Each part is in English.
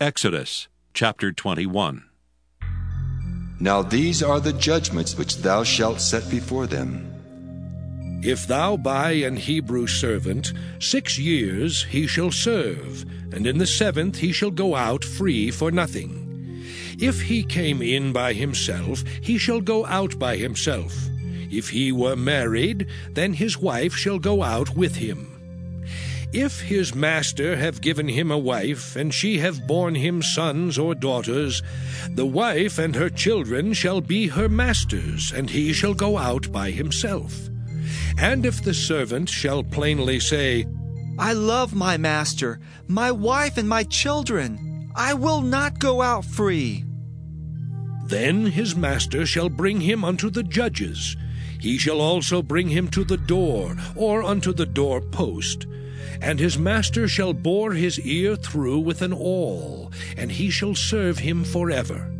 Exodus chapter 21. Now these are the judgments which thou shalt set before them. If thou buy an Hebrew servant, six years he shall serve, and in the seventh he shall go out free for nothing. If he came in by himself, he shall go out by himself. If he were married, then his wife shall go out with him. If his master have given him a wife, and she have borne him sons or daughters, the wife and her children shall be her master's, and he shall go out by himself. And if the servant shall plainly say, I love my master, my wife, and my children, I will not go out free. Then his master shall bring him unto the judges. He shall also bring him to the door, or unto the door post and his master shall bore his ear through with an awl, and he shall serve him forever.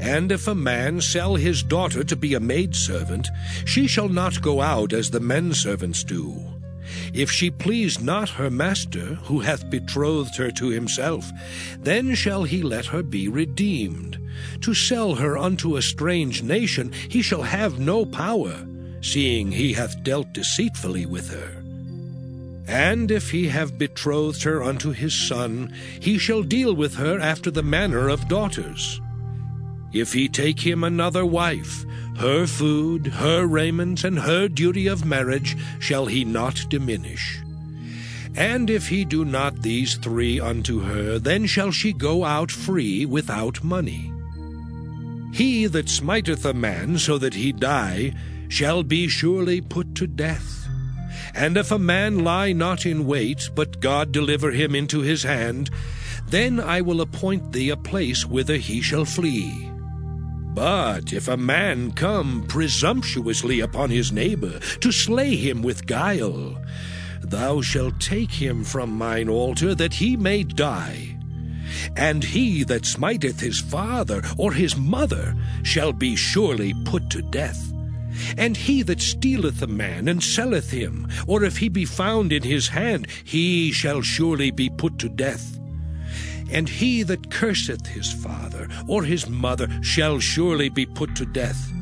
And if a man sell his daughter to be a maidservant, she shall not go out as the men servants do. If she please not her master, who hath betrothed her to himself, then shall he let her be redeemed. To sell her unto a strange nation he shall have no power, seeing he hath dealt deceitfully with her. And if he have betrothed her unto his son, he shall deal with her after the manner of daughters. If he take him another wife, her food, her raiment, and her duty of marriage shall he not diminish. And if he do not these three unto her, then shall she go out free without money. He that smiteth a man so that he die shall be surely put to death. And if a man lie not in wait, but God deliver him into his hand, then I will appoint thee a place whither he shall flee. But if a man come presumptuously upon his neighbor, to slay him with guile, thou shalt take him from mine altar, that he may die. And he that smiteth his father or his mother shall be surely put to death. And he that stealeth a man and selleth him, or if he be found in his hand, he shall surely be put to death. And he that curseth his father or his mother shall surely be put to death.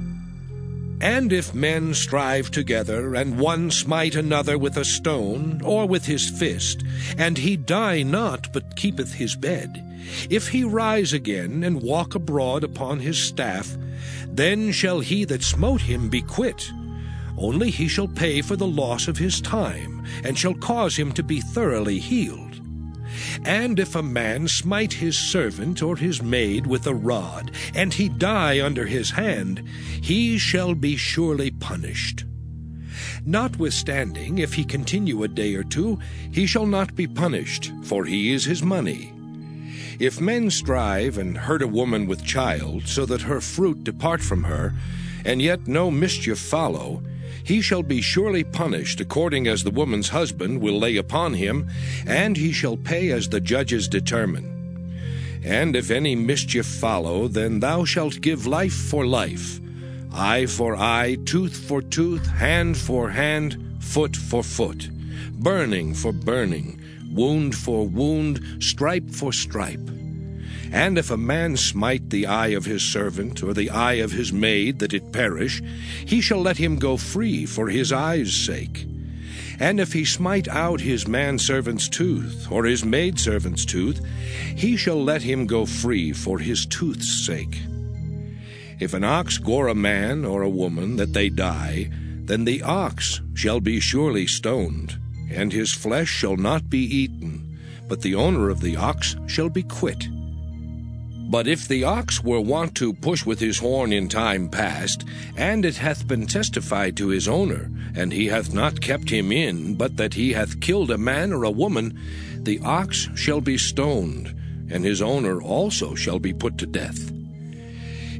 And if men strive together, and one smite another with a stone, or with his fist, and he die not, but keepeth his bed, if he rise again, and walk abroad upon his staff, then shall he that smote him be quit. Only he shall pay for the loss of his time, and shall cause him to be thoroughly healed. And if a man smite his servant or his maid with a rod, and he die under his hand, he shall be surely punished. Notwithstanding, if he continue a day or two, he shall not be punished, for he is his money. If men strive and hurt a woman with child, so that her fruit depart from her, and yet no mischief follow, he shall be surely punished according as the woman's husband will lay upon him, and he shall pay as the judges determine. And if any mischief follow, then thou shalt give life for life, eye for eye, tooth for tooth, hand for hand, foot for foot, burning for burning wound for wound, stripe for stripe. And if a man smite the eye of his servant, or the eye of his maid, that it perish, he shall let him go free for his eye's sake. And if he smite out his manservant's tooth, or his maidservant's tooth, he shall let him go free for his tooth's sake. If an ox gore a man or a woman, that they die, then the ox shall be surely stoned and his flesh shall not be eaten, but the owner of the ox shall be quit. But if the ox were wont to push with his horn in time past, and it hath been testified to his owner, and he hath not kept him in, but that he hath killed a man or a woman, the ox shall be stoned, and his owner also shall be put to death.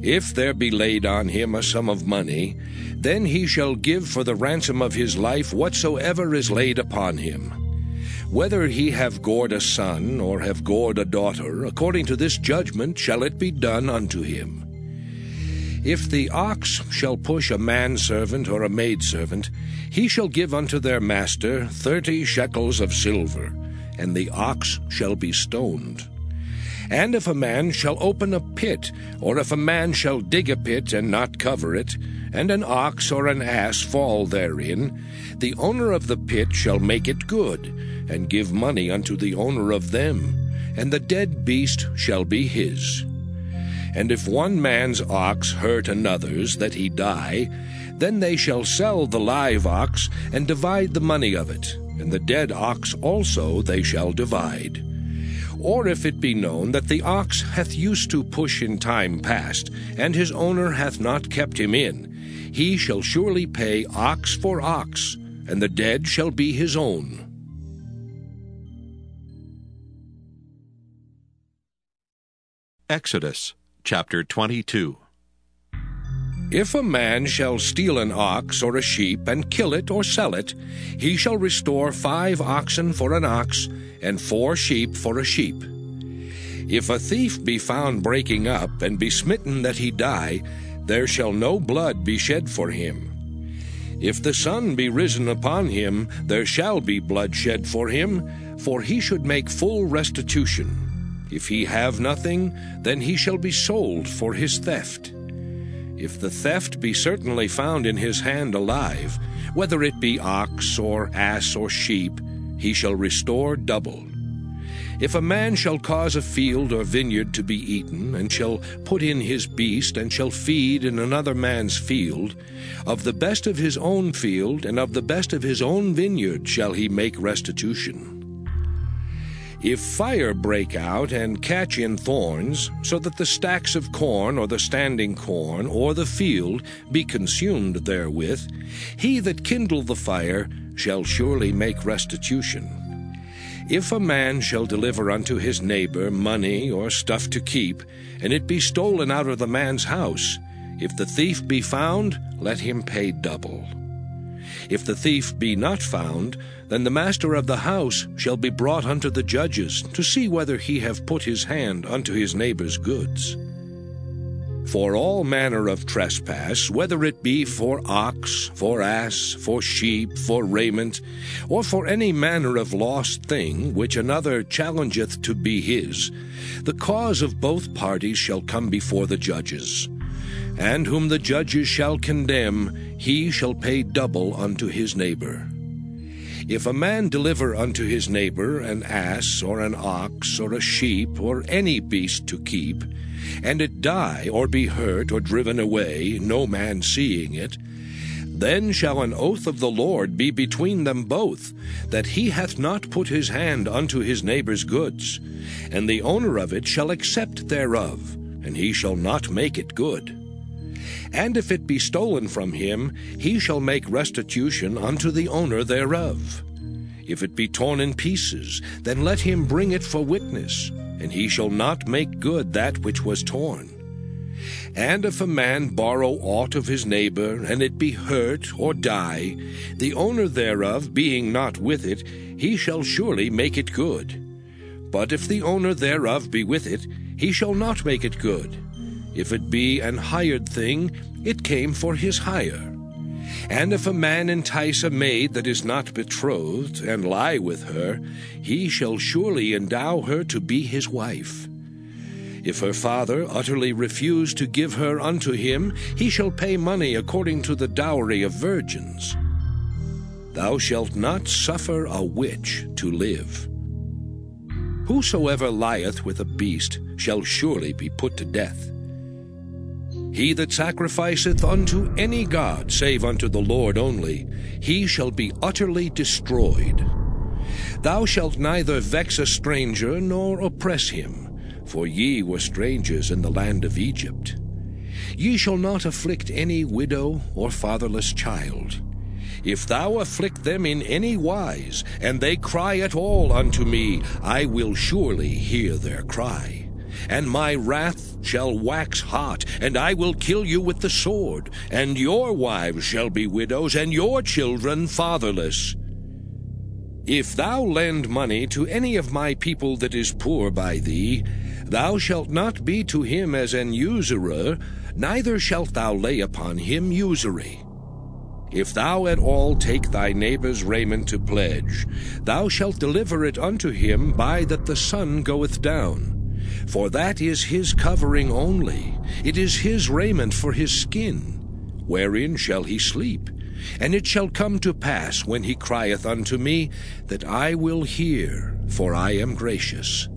If there be laid on him a sum of money, then he shall give for the ransom of his life whatsoever is laid upon him. Whether he have gored a son or have gored a daughter, according to this judgment shall it be done unto him. If the ox shall push a manservant or a maidservant, he shall give unto their master thirty shekels of silver, and the ox shall be stoned. And if a man shall open a pit, or if a man shall dig a pit and not cover it, and an ox or an ass fall therein, the owner of the pit shall make it good, and give money unto the owner of them, and the dead beast shall be his. And if one man's ox hurt another's, that he die, then they shall sell the live ox, and divide the money of it, and the dead ox also they shall divide. Or if it be known that the ox hath used to push in time past, and his owner hath not kept him in, he shall surely pay ox for ox, and the dead shall be his own. Exodus chapter 22. If a man shall steal an ox or a sheep, and kill it or sell it, he shall restore five oxen for an ox, and four sheep for a sheep. If a thief be found breaking up, and be smitten that he die, there shall no blood be shed for him. If the sun be risen upon him, there shall be blood shed for him, for he should make full restitution. If he have nothing, then he shall be sold for his theft. If the theft be certainly found in his hand alive, whether it be ox or ass or sheep, he shall restore double. If a man shall cause a field or vineyard to be eaten, and shall put in his beast, and shall feed in another man's field, of the best of his own field and of the best of his own vineyard shall he make restitution. If fire break out and catch in thorns, so that the stacks of corn or the standing corn or the field be consumed therewith, he that kindle the fire shall surely make restitution. If a man shall deliver unto his neighbor money or stuff to keep, and it be stolen out of the man's house, if the thief be found, let him pay double. If the thief be not found, then the master of the house shall be brought unto the judges, to see whether he have put his hand unto his neighbor's goods. For all manner of trespass, whether it be for ox, for ass, for sheep, for raiment, or for any manner of lost thing which another challengeth to be his, the cause of both parties shall come before the judges. And whom the judges shall condemn, he shall pay double unto his neighbor. If a man deliver unto his neighbor an ass, or an ox, or a sheep, or any beast to keep, and it die, or be hurt, or driven away, no man seeing it, then shall an oath of the Lord be between them both, that he hath not put his hand unto his neighbor's goods, and the owner of it shall accept thereof, and he shall not make it good. And if it be stolen from him, he shall make restitution unto the owner thereof. If it be torn in pieces, then let him bring it for witness, and he shall not make good that which was torn. And if a man borrow aught of his neighbor, and it be hurt or die, the owner thereof being not with it, he shall surely make it good. But if the owner thereof be with it, he shall not make it good. If it be an hired thing, it came for his hire. And if a man entice a maid that is not betrothed, and lie with her, he shall surely endow her to be his wife. If her father utterly refuse to give her unto him, he shall pay money according to the dowry of virgins. Thou shalt not suffer a witch to live. Whosoever lieth with a beast shall surely be put to death. He that sacrificeth unto any god save unto the Lord only, he shall be utterly destroyed. Thou shalt neither vex a stranger nor oppress him, for ye were strangers in the land of Egypt. Ye shall not afflict any widow or fatherless child. If thou afflict them in any wise, and they cry at all unto me, I will surely hear their cry and my wrath shall wax hot, and I will kill you with the sword, and your wives shall be widows, and your children fatherless. If thou lend money to any of my people that is poor by thee, thou shalt not be to him as an usurer, neither shalt thou lay upon him usury. If thou at all take thy neighbor's raiment to pledge, thou shalt deliver it unto him by that the sun goeth down For that is his covering only, it is his raiment for his skin. Wherein shall he sleep? And it shall come to pass, when he crieth unto me, that I will hear, for I am gracious.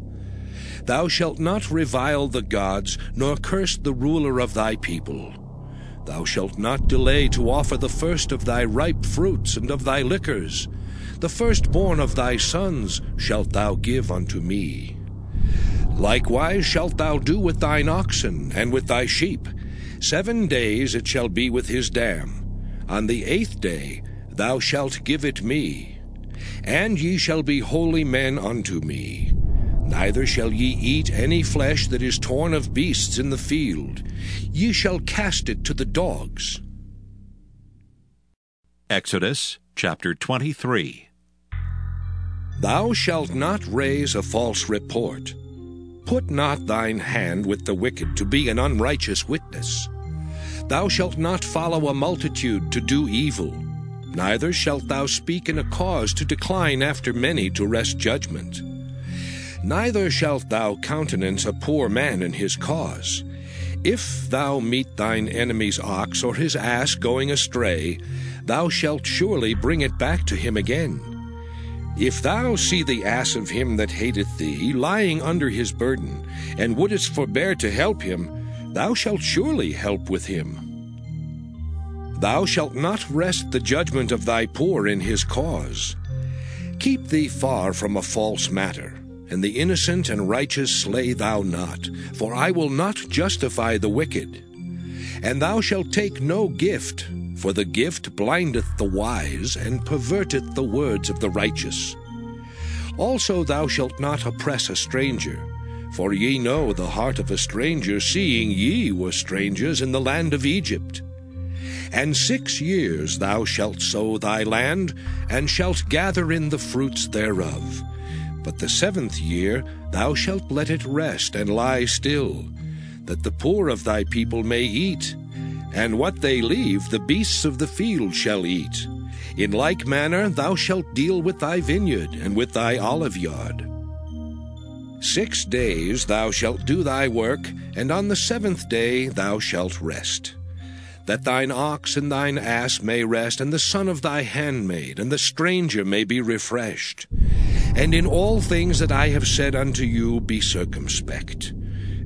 Thou shalt not revile the gods, nor curse the ruler of thy people. Thou shalt not delay to offer the first of thy ripe fruits and of thy liquors. The firstborn of thy sons shalt thou give unto me. Likewise shalt thou do with thine oxen and with thy sheep. Seven days it shall be with his dam. On the eighth day thou shalt give it me. And ye shall be holy men unto me. Neither shall ye eat any flesh that is torn of beasts in the field. Ye shall cast it to the dogs. Exodus chapter 23. Thou shalt not raise a false report. Put not thine hand with the wicked to be an unrighteous witness. Thou shalt not follow a multitude to do evil, neither shalt thou speak in a cause to decline after many to wrest judgment. Neither shalt thou countenance a poor man in his cause. If thou meet thine enemy's ox or his ass going astray, thou shalt surely bring it back to him again. If thou see the ass of him that hateth thee lying under his burden, and wouldest forbear to help him, thou shalt surely help with him. Thou shalt not wrest the judgment of thy poor in his cause. Keep thee far from a false matter, and the innocent and righteous slay thou not, for I will not justify the wicked. And thou shalt take no gift, for the gift blindeth the wise, and perverteth the words of the righteous. Also thou shalt not oppress a stranger, for ye know the heart of a stranger, seeing ye were strangers in the land of Egypt. And six years thou shalt sow thy land, and shalt gather in the fruits thereof. But the seventh year thou shalt let it rest and lie still, that the poor of thy people may eat. And what they leave the beasts of the field shall eat. In like manner thou shalt deal with thy vineyard and with thy olive yard. Six days thou shalt do thy work, and on the seventh day thou shalt rest. That thine ox and thine ass may rest, and the son of thy handmaid, and the stranger may be refreshed. And in all things that I have said unto you be circumspect.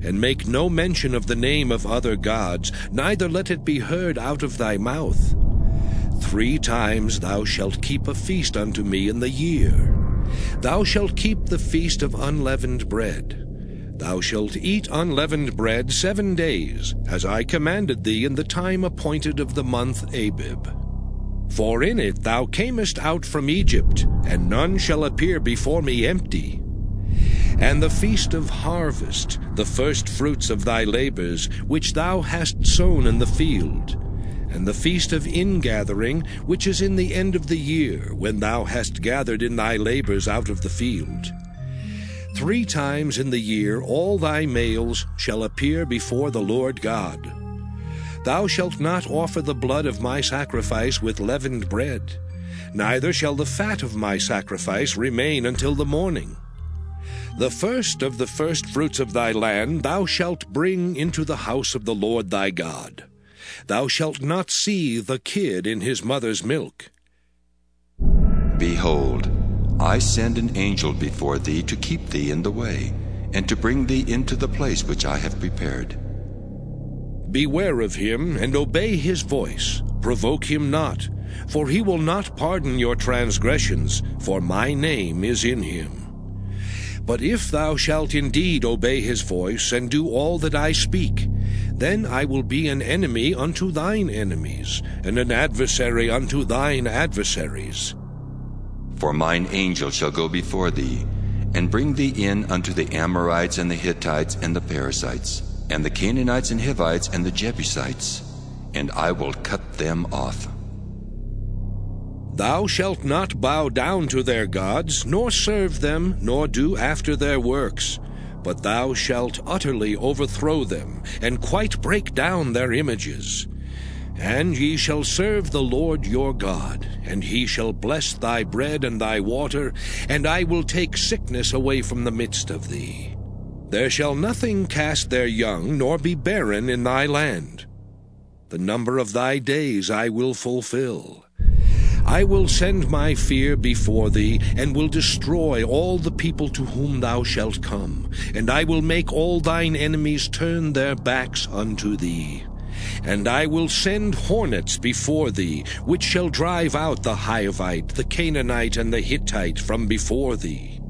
And make no mention of the name of other gods, neither let it be heard out of thy mouth. Three times thou shalt keep a feast unto me in the year. Thou shalt keep the feast of unleavened bread. Thou shalt eat unleavened bread seven days, as I commanded thee in the time appointed of the month Abib. For in it thou camest out from Egypt, and none shall appear before me empty. And the feast of harvest, the first fruits of thy labors, which thou hast sown in the field, and the feast of ingathering, which is in the end of the year, when thou hast gathered in thy labors out of the field. Three times in the year all thy males shall appear before the Lord God. Thou shalt not offer the blood of my sacrifice with leavened bread, neither shall the fat of my sacrifice remain until the morning. The first of the first fruits of thy land thou shalt bring into the house of the Lord thy God. Thou shalt not see the kid in his mother's milk. Behold, I send an angel before thee to keep thee in the way, and to bring thee into the place which I have prepared. Beware of him, and obey his voice. Provoke him not, for he will not pardon your transgressions, for my name is in him. But if thou shalt indeed obey his voice, and do all that I speak, then I will be an enemy unto thine enemies, and an adversary unto thine adversaries. For mine angel shall go before thee, and bring thee in unto the Amorites and the Hittites and the Perizzites, and the Canaanites and Hivites and the Jebusites, and I will cut them off. Thou shalt not bow down to their gods, nor serve them, nor do after their works but thou shalt utterly overthrow them, and quite break down their images. And ye shall serve the Lord your God, and he shall bless thy bread and thy water, and I will take sickness away from the midst of thee. There shall nothing cast their young, nor be barren in thy land. The number of thy days I will fulfill. I will send my fear before thee, and will destroy all the people to whom thou shalt come, and I will make all thine enemies turn their backs unto thee. And I will send hornets before thee, which shall drive out the Hivite, the Canaanite, and the Hittite from before thee.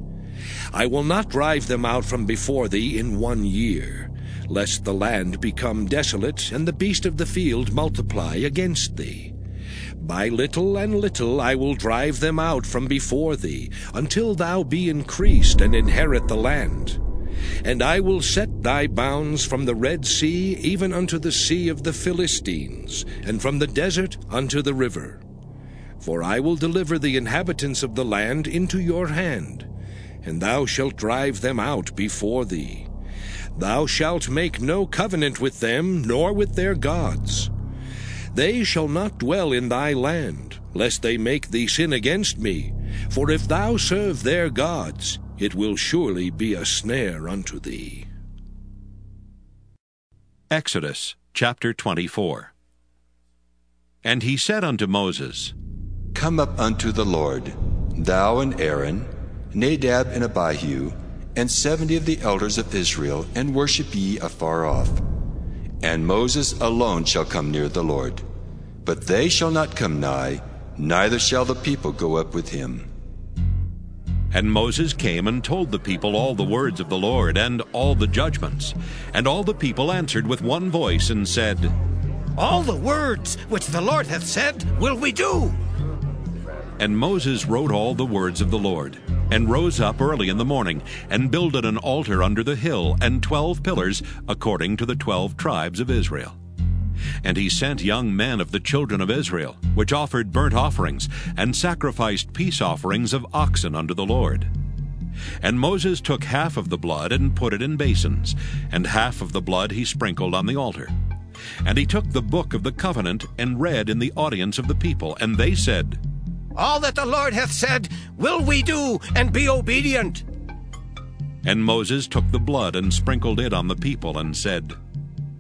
I will not drive them out from before thee in one year, lest the land become desolate, and the beast of the field multiply against thee. By little and little I will drive them out from before thee, until thou be increased and inherit the land. And I will set thy bounds from the Red Sea even unto the sea of the Philistines, and from the desert unto the river. For I will deliver the inhabitants of the land into your hand, and thou shalt drive them out before thee. Thou shalt make no covenant with them, nor with their gods. They shall not dwell in thy land, lest they make thee sin against me. For if thou serve their gods, it will surely be a snare unto thee. Exodus chapter 24 And he said unto Moses, Come up unto the Lord, thou and Aaron, Nadab and Abihu, and seventy of the elders of Israel, and worship ye afar off. And Moses alone shall come near the Lord. But they shall not come nigh, neither shall the people go up with him. And Moses came and told the people all the words of the Lord, and all the judgments. And all the people answered with one voice, and said, All the words which the Lord hath said will we do. And Moses wrote all the words of the Lord, and rose up early in the morning, and builded an altar under the hill, and twelve pillars, according to the twelve tribes of Israel. And he sent young men of the children of Israel, which offered burnt offerings, and sacrificed peace offerings of oxen unto the Lord. And Moses took half of the blood and put it in basins, and half of the blood he sprinkled on the altar. And he took the book of the covenant and read in the audience of the people, and they said, All that the Lord hath said will we do, and be obedient. And Moses took the blood and sprinkled it on the people, and said,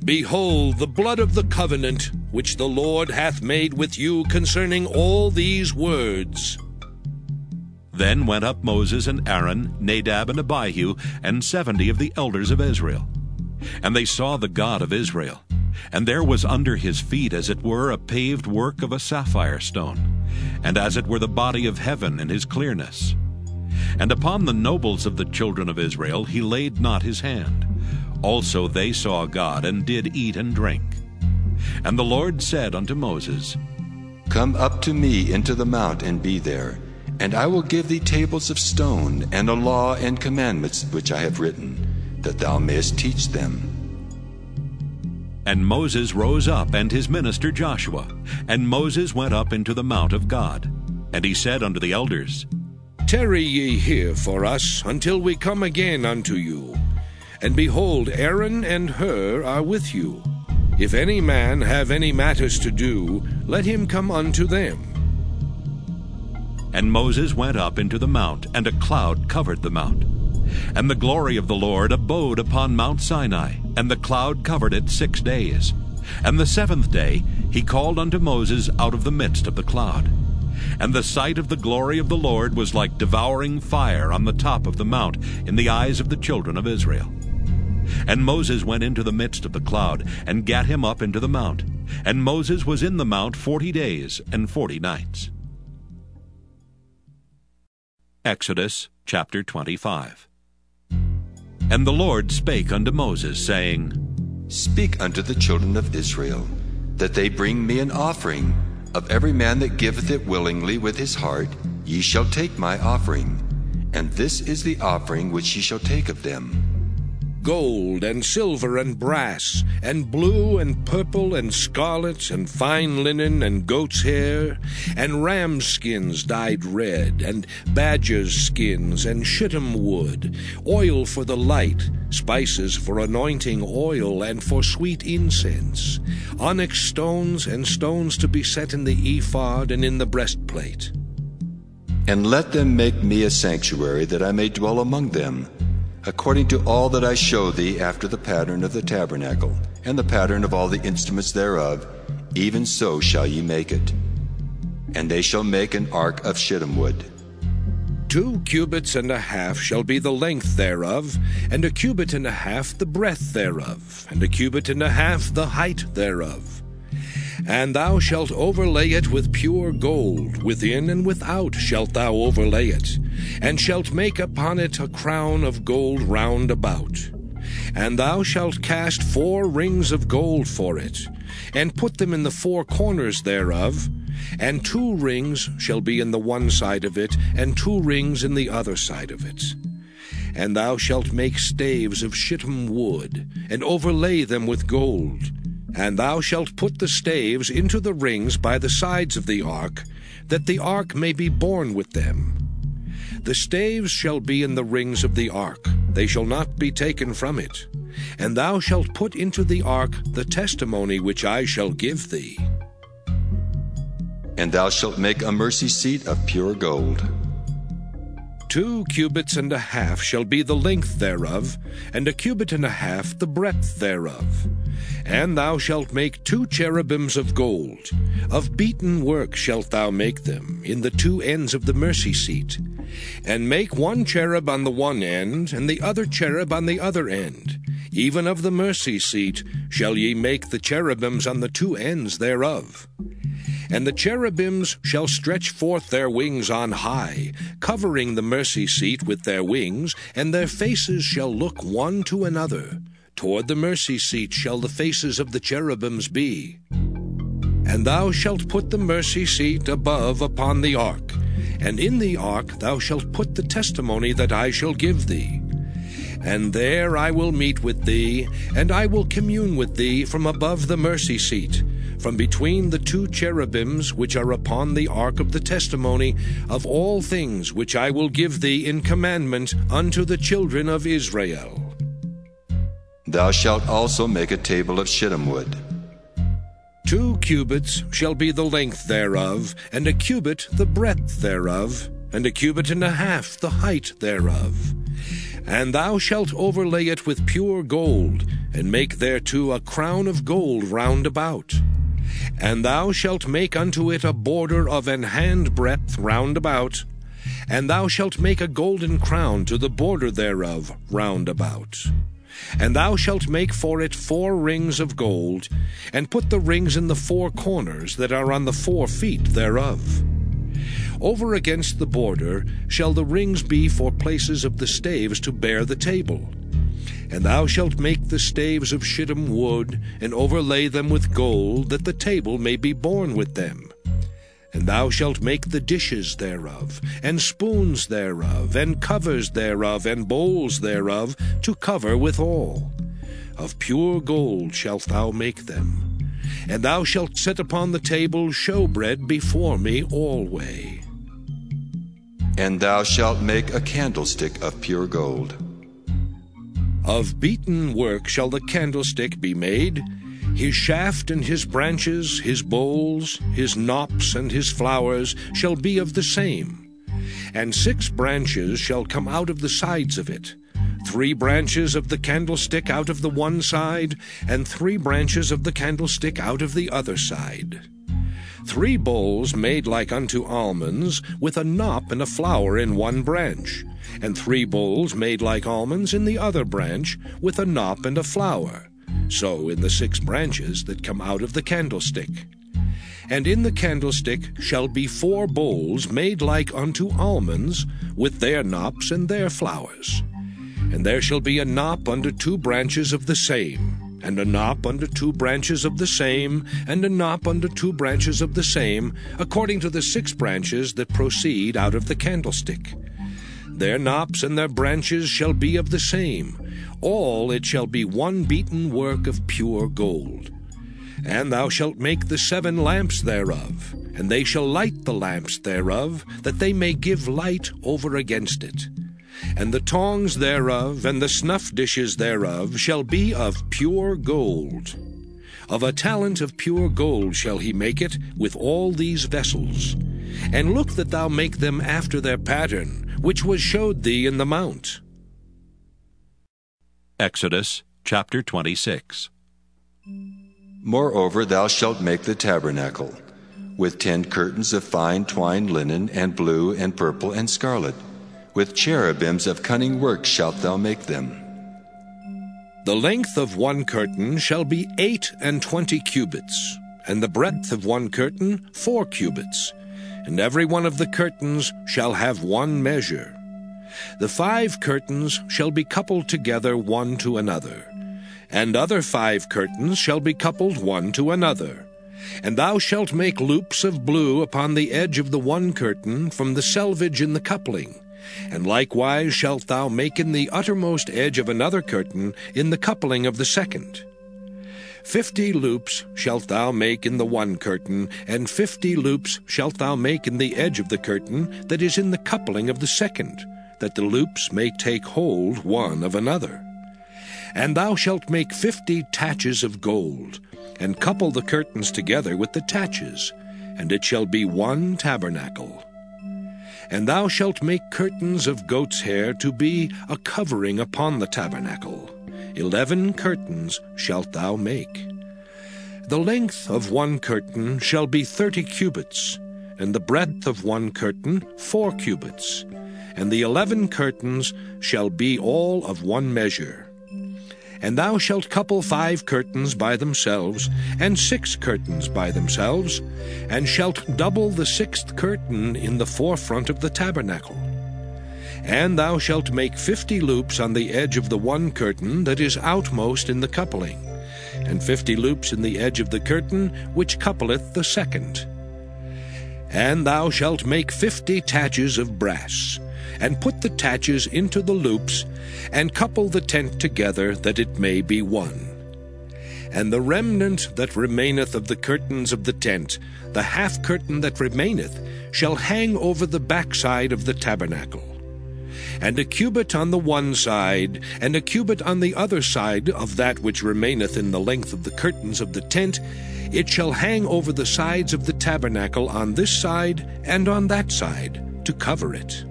Behold the blood of the covenant which the Lord hath made with you concerning all these words. Then went up Moses and Aaron, Nadab and Abihu, and seventy of the elders of Israel. And they saw the God of Israel. And there was under his feet, as it were, a paved work of a sapphire stone, and as it were the body of heaven in his clearness. And upon the nobles of the children of Israel he laid not his hand. Also they saw God, and did eat and drink. And the Lord said unto Moses, Come up to me into the mount, and be there, and I will give thee tables of stone, and a law and commandments which I have written, that thou mayest teach them. And Moses rose up, and his minister Joshua. And Moses went up into the mount of God. And he said unto the elders, Tarry ye here for us until we come again unto you. And behold, Aaron and Hur are with you. If any man have any matters to do, let him come unto them. And Moses went up into the mount, and a cloud covered the mount. And the glory of the Lord abode upon Mount Sinai, and the cloud covered it six days. And the seventh day he called unto Moses out of the midst of the cloud. And the sight of the glory of the Lord was like devouring fire on the top of the mount in the eyes of the children of Israel. And Moses went into the midst of the cloud, and gat him up into the mount. And Moses was in the mount forty days and forty nights. Exodus chapter 25 And the Lord spake unto Moses, saying, Speak unto the children of Israel, that they bring me an offering. Of every man that giveth it willingly with his heart, ye shall take my offering. And this is the offering which ye shall take of them gold and silver and brass, and blue and purple and scarlet, and fine linen and goat's hair, and ram skins dyed red, and badgers' skins and shittim wood, oil for the light, spices for anointing oil and for sweet incense, onyx stones and stones to be set in the ephod and in the breastplate. And let them make me a sanctuary that I may dwell among them according to all that I show thee after the pattern of the tabernacle, and the pattern of all the instruments thereof, even so shall ye make it. And they shall make an ark of shittim wood. Two cubits and a half shall be the length thereof, and a cubit and a half the breadth thereof, and a cubit and a half the height thereof. And thou shalt overlay it with pure gold, within and without shalt thou overlay it, and shalt make upon it a crown of gold round about. And thou shalt cast four rings of gold for it, and put them in the four corners thereof, and two rings shall be in the one side of it, and two rings in the other side of it. And thou shalt make staves of shittim wood, and overlay them with gold. And thou shalt put the staves into the rings by the sides of the ark, that the ark may be borne with them. The staves shall be in the rings of the ark, they shall not be taken from it. And thou shalt put into the ark the testimony which I shall give thee. And thou shalt make a mercy seat of pure gold. Two cubits and a half shall be the length thereof, and a cubit and a half the breadth thereof. And thou shalt make two cherubims of gold. Of beaten work shalt thou make them, in the two ends of the mercy seat. And make one cherub on the one end, and the other cherub on the other end. Even of the mercy seat shall ye make the cherubims on the two ends thereof. And the cherubims shall stretch forth their wings on high, covering the mercy seat with their wings, and their faces shall look one to another. Toward the mercy seat shall the faces of the cherubims be. And thou shalt put the mercy seat above upon the ark, and in the ark thou shalt put the testimony that I shall give thee. And there I will meet with thee, and I will commune with thee from above the mercy seat from between the two cherubims which are upon the ark of the testimony of all things which I will give thee in commandment unto the children of Israel. Thou shalt also make a table of shittim wood. Two cubits shall be the length thereof, and a cubit the breadth thereof, and a cubit and a half the height thereof. And thou shalt overlay it with pure gold, and make thereto a crown of gold round about. And thou shalt make unto it a border of an hand breadth round about, and thou shalt make a golden crown to the border thereof round about. And thou shalt make for it four rings of gold, and put the rings in the four corners that are on the four feet thereof. Over against the border shall the rings be for places of the staves to bear the table. And thou shalt make the staves of shittim wood, and overlay them with gold, that the table may be borne with them. And thou shalt make the dishes thereof, and spoons thereof, and covers thereof, and bowls thereof, to cover withal. Of pure gold shalt thou make them. And thou shalt set upon the table showbread before me alway. And thou shalt make a candlestick of pure gold. Of beaten work shall the candlestick be made, his shaft and his branches, his bowls, his knops and his flowers shall be of the same. And six branches shall come out of the sides of it, three branches of the candlestick out of the one side, and three branches of the candlestick out of the other side. Three bowls made like unto almonds, with a knop and a flower in one branch and three bowls made like almonds in the other branch, with a knop and a flower, so in the six branches that come out of the candlestick. And in the candlestick shall be four bowls made like unto almonds, with their knops and their flowers. And there shall be a knop under two branches of the same, and a knop under two branches of the same, and a knop under two branches of the same, according to the six branches that proceed out of the candlestick. Their knops and their branches shall be of the same. All it shall be one beaten work of pure gold. And thou shalt make the seven lamps thereof, and they shall light the lamps thereof, that they may give light over against it. And the tongs thereof, and the snuff dishes thereof, shall be of pure gold. Of a talent of pure gold shall he make it, with all these vessels. And look that thou make them after their pattern, which was showed thee in the mount. Exodus chapter 26. Moreover, thou shalt make the tabernacle with ten curtains of fine twined linen, and blue, and purple, and scarlet. With cherubims of cunning work shalt thou make them. The length of one curtain shall be eight and twenty cubits, and the breadth of one curtain four cubits, and every one of the curtains shall have one measure. The five curtains shall be coupled together one to another, and other five curtains shall be coupled one to another. And thou shalt make loops of blue upon the edge of the one curtain from the selvage in the coupling. And likewise shalt thou make in the uttermost edge of another curtain in the coupling of the second. Fifty loops shalt thou make in the one curtain, and fifty loops shalt thou make in the edge of the curtain that is in the coupling of the second, that the loops may take hold one of another. And thou shalt make fifty taches of gold, and couple the curtains together with the taches, and it shall be one tabernacle. And thou shalt make curtains of goat's hair to be a covering upon the tabernacle. Eleven curtains shalt thou make. The length of one curtain shall be thirty cubits, and the breadth of one curtain four cubits, and the eleven curtains shall be all of one measure. And thou shalt couple five curtains by themselves, and six curtains by themselves, and shalt double the sixth curtain in the forefront of the tabernacle. And thou shalt make fifty loops on the edge of the one curtain that is outmost in the coupling, and fifty loops in the edge of the curtain which coupleth the second. And thou shalt make fifty taches of brass, and put the taches into the loops, and couple the tent together that it may be one. And the remnant that remaineth of the curtains of the tent, the half curtain that remaineth, shall hang over the backside of the tabernacle. And a cubit on the one side, and a cubit on the other side of that which remaineth in the length of the curtains of the tent, it shall hang over the sides of the tabernacle on this side and on that side, to cover it.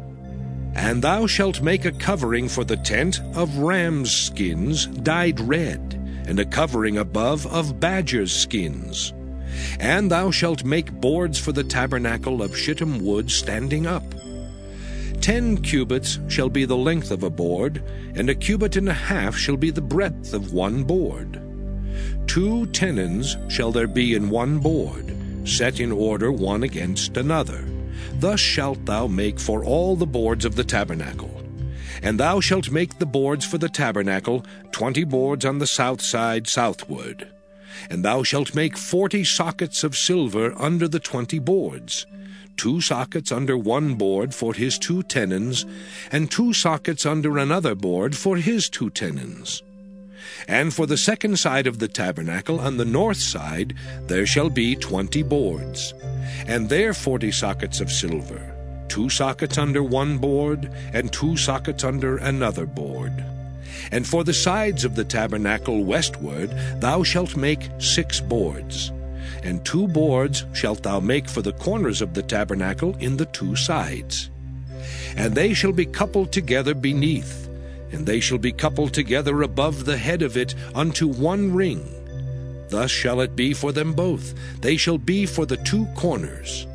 And thou shalt make a covering for the tent of rams' skins dyed red, and a covering above of badgers' skins. And thou shalt make boards for the tabernacle of shittim wood standing up. Ten cubits shall be the length of a board, and a cubit and a half shall be the breadth of one board. Two tenons shall there be in one board, set in order one against another. Thus shalt thou make for all the boards of the tabernacle. And thou shalt make the boards for the tabernacle, twenty boards on the south side southward. And thou shalt make forty sockets of silver under the twenty boards, two sockets under one board for his two tenons, and two sockets under another board for his two tenons. And for the second side of the tabernacle, on the north side, there shall be twenty boards, and there forty sockets of silver, two sockets under one board, and two sockets under another board. And for the sides of the tabernacle westward, thou shalt make six boards. And two boards shalt thou make for the corners of the tabernacle in the two sides. And they shall be coupled together beneath, and they shall be coupled together above the head of it unto one ring. Thus shall it be for them both. They shall be for the two corners.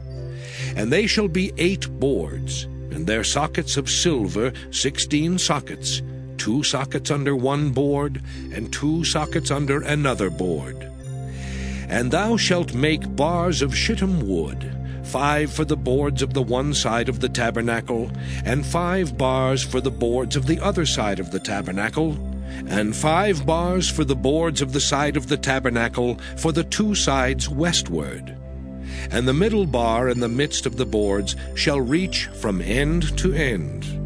And they shall be eight boards, and their sockets of silver sixteen sockets, two sockets under one board, and two sockets under another board. And thou shalt make bars of shittim wood, five for the boards of the one side of the tabernacle, and five bars for the boards of the other side of the tabernacle, and five bars for the boards of the side of the tabernacle for the two sides westward. And the middle bar in the midst of the boards shall reach from end to end.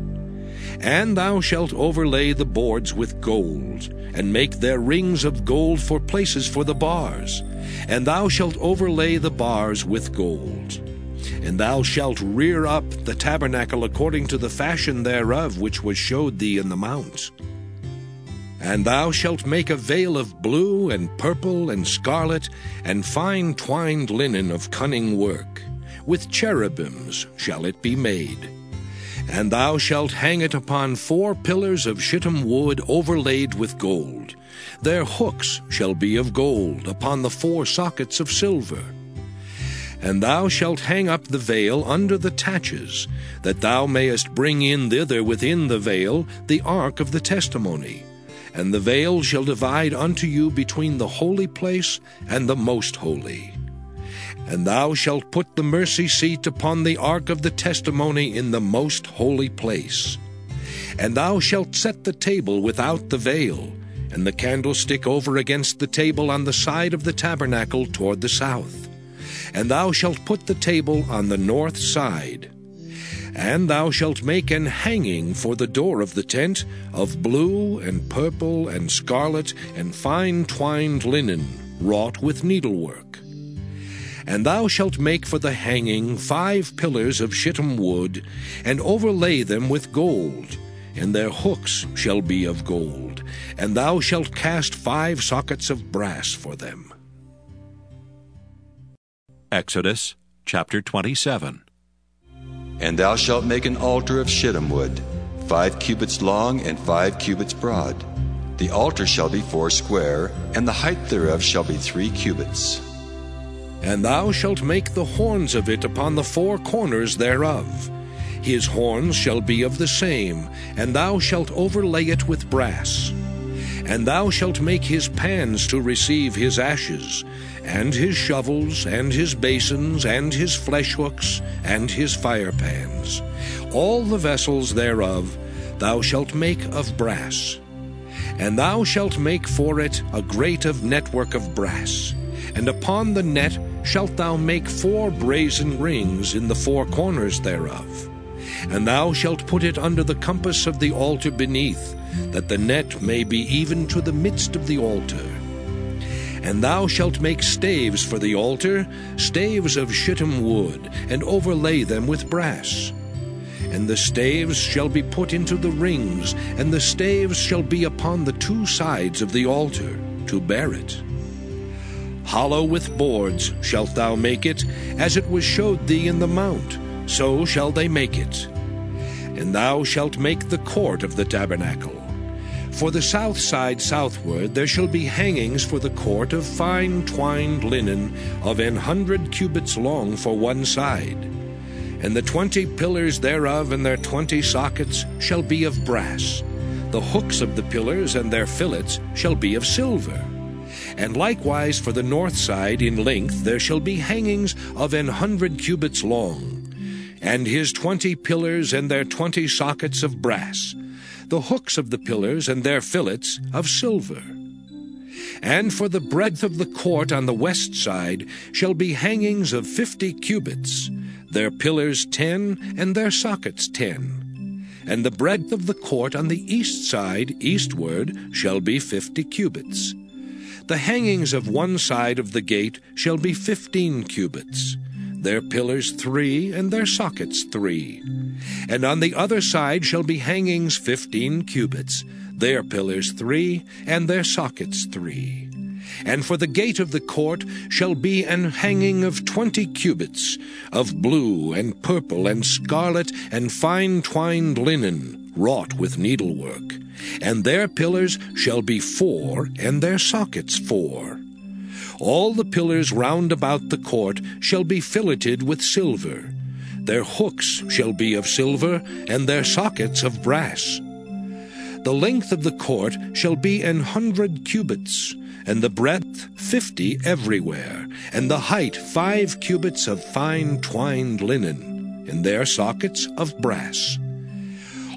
And thou shalt overlay the boards with gold, and make their rings of gold for places for the bars, and thou shalt overlay the bars with gold. And thou shalt rear up the tabernacle according to the fashion thereof which was showed thee in the mount. And thou shalt make a veil of blue and purple and scarlet and fine twined linen of cunning work. With cherubims shall it be made. And thou shalt hang it upon four pillars of shittim wood overlaid with gold. Their hooks shall be of gold upon the four sockets of silver. And thou shalt hang up the veil under the taches, that thou mayest bring in thither within the veil the ark of the testimony. And the veil shall divide unto you between the holy place and the most holy. And thou shalt put the mercy seat upon the ark of the testimony in the most holy place. And thou shalt set the table without the veil, and the candlestick over against the table on the side of the tabernacle toward the south. And thou shalt put the table on the north side. And thou shalt make an hanging for the door of the tent of blue and purple and scarlet and fine twined linen, wrought with needlework. And thou shalt make for the hanging five pillars of shittim wood, and overlay them with gold, and their hooks shall be of gold, and thou shalt cast five sockets of brass for them. Exodus chapter 27. And thou shalt make an altar of shittim wood, five cubits long and five cubits broad. The altar shall be foursquare, and the height thereof shall be three cubits. And thou shalt make the horns of it upon the four corners thereof. His horns shall be of the same, and thou shalt overlay it with brass. And thou shalt make his pans to receive his ashes, and his shovels, and his basins, and his flesh hooks, and his fire pans. All the vessels thereof thou shalt make of brass. And thou shalt make for it a grate of network of brass and upon the net shalt thou make four brazen rings in the four corners thereof. And thou shalt put it under the compass of the altar beneath, that the net may be even to the midst of the altar. And thou shalt make staves for the altar, staves of shittim wood, and overlay them with brass. And the staves shall be put into the rings, and the staves shall be upon the two sides of the altar, to bear it. Hollow with boards shalt thou make it, as it was showed thee in the mount, so shall they make it. And thou shalt make the court of the tabernacle. For the south side southward there shall be hangings for the court of fine twined linen of an hundred cubits long for one side. And the twenty pillars thereof and their twenty sockets shall be of brass. The hooks of the pillars and their fillets shall be of silver. And likewise for the north side in length there shall be hangings of an hundred cubits long, and his twenty pillars and their twenty sockets of brass, the hooks of the pillars and their fillets of silver. And for the breadth of the court on the west side shall be hangings of fifty cubits, their pillars ten, and their sockets ten. And the breadth of the court on the east side eastward shall be fifty cubits. The hangings of one side of the gate shall be fifteen cubits, their pillars three, and their sockets three. And on the other side shall be hangings fifteen cubits, their pillars three, and their sockets three. And for the gate of the court shall be an hanging of twenty cubits, of blue and purple and scarlet and fine twined linen, wrought with needlework and their pillars shall be four, and their sockets four. All the pillars round about the court shall be filleted with silver. Their hooks shall be of silver, and their sockets of brass. The length of the court shall be an hundred cubits, and the breadth fifty everywhere, and the height five cubits of fine twined linen, and their sockets of brass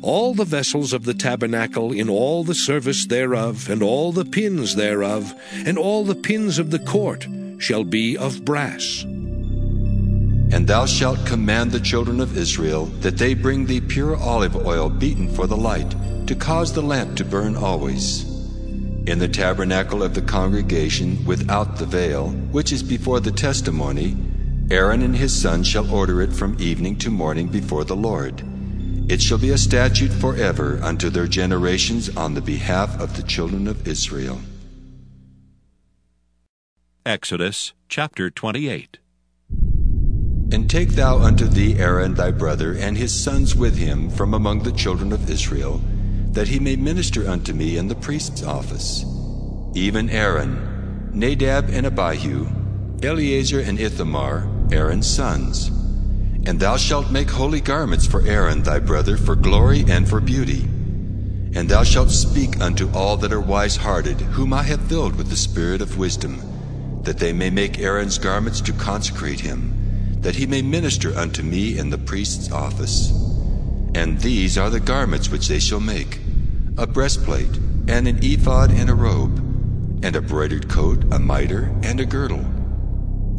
all the vessels of the tabernacle in all the service thereof, and all the pins thereof, and all the pins of the court shall be of brass. And thou shalt command the children of Israel that they bring thee pure olive oil beaten for the light, to cause the lamp to burn always. In the tabernacle of the congregation without the veil, which is before the testimony, Aaron and his sons shall order it from evening to morning before the Lord. It shall be a statute forever unto their generations on the behalf of the children of Israel. Exodus chapter 28. And take thou unto thee Aaron thy brother, and his sons with him from among the children of Israel, that he may minister unto me in the priest's office. Even Aaron, Nadab and Abihu, Eleazar and Ithamar, Aaron's sons. And thou shalt make holy garments for Aaron thy brother for glory and for beauty. And thou shalt speak unto all that are wise hearted, whom I have filled with the spirit of wisdom, that they may make Aaron's garments to consecrate him that he may minister unto me in the priest's office. And these are the garments which they shall make a breastplate, and an ephod, and a robe, and a broidered coat, a mitre, and a girdle.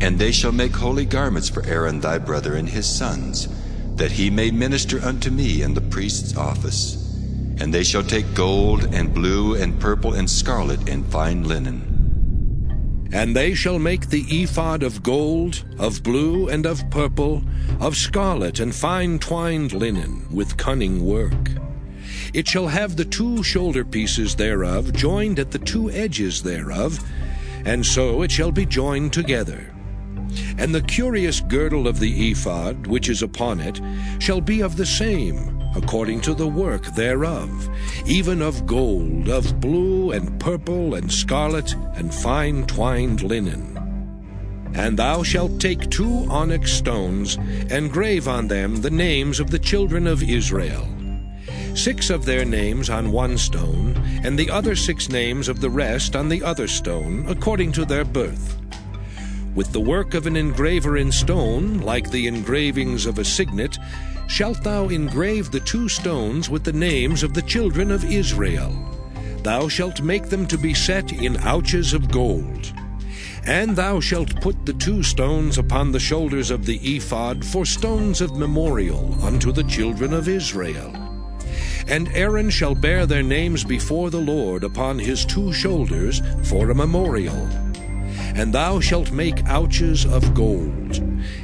And they shall make holy garments for Aaron thy brother and his sons, that he may minister unto me in the priest's office. And they shall take gold, and blue, and purple, and scarlet, and fine linen and they shall make the ephod of gold, of blue, and of purple, of scarlet and fine twined linen, with cunning work. It shall have the two shoulder pieces thereof joined at the two edges thereof, and so it shall be joined together. And the curious girdle of the ephod, which is upon it, shall be of the same, according to the work thereof, even of gold, of blue, and purple, and scarlet, and fine twined linen. And thou shalt take two onyx stones, and grave on them the names of the children of Israel. Six of their names on one stone, and the other six names of the rest on the other stone, according to their birth. With the work of an engraver in stone, like the engravings of a signet, shalt thou engrave the two stones with the names of the children of Israel. Thou shalt make them to be set in ouches of gold. And thou shalt put the two stones upon the shoulders of the ephod for stones of memorial unto the children of Israel. And Aaron shall bear their names before the Lord upon his two shoulders for a memorial. And thou shalt make ouches of gold,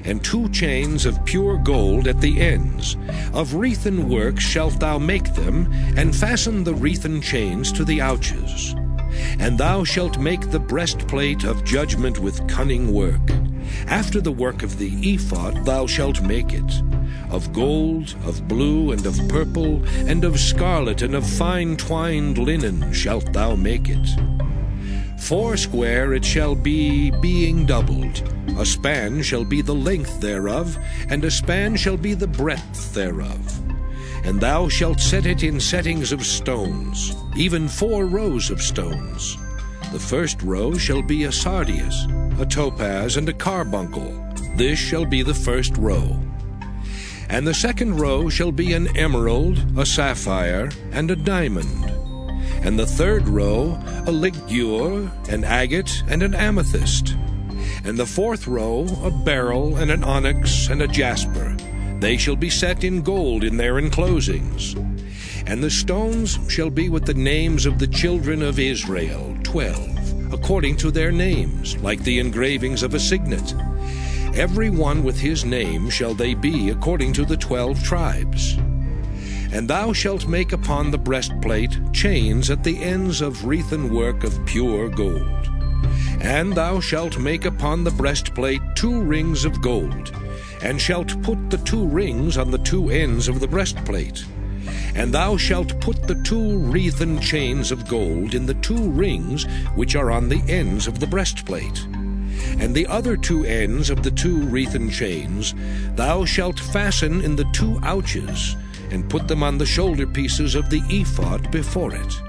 and two chains of pure gold at the ends. Of wreathen work shalt thou make them, and fasten the wreathen chains to the ouches. And thou shalt make the breastplate of judgment with cunning work. After the work of the ephod thou shalt make it. Of gold, of blue, and of purple, and of scarlet, and of fine twined linen shalt thou make it. Foursquare it shall be, being doubled. A span shall be the length thereof, and a span shall be the breadth thereof. And thou shalt set it in settings of stones, even four rows of stones. The first row shall be a sardius, a topaz, and a carbuncle. This shall be the first row. And the second row shall be an emerald, a sapphire, and a diamond and the third row a ligure, an agate, and an amethyst, and the fourth row a beryl, and an onyx, and a jasper. They shall be set in gold in their enclosings. And the stones shall be with the names of the children of Israel, twelve, according to their names, like the engravings of a signet. Every one with his name shall they be according to the twelve tribes. And thou shalt make upon the breastplate chains at the ends of wreathen work of pure gold. And thou shalt make upon the breastplate two rings of gold, and shalt put the two rings on the two ends of the breastplate. And thou shalt put the two wreathen chains of gold in the two rings which are on the ends of the breastplate. And the other two ends of the two wreathen chains thou shalt fasten in the two ouches, and put them on the shoulder pieces of the ephod before it.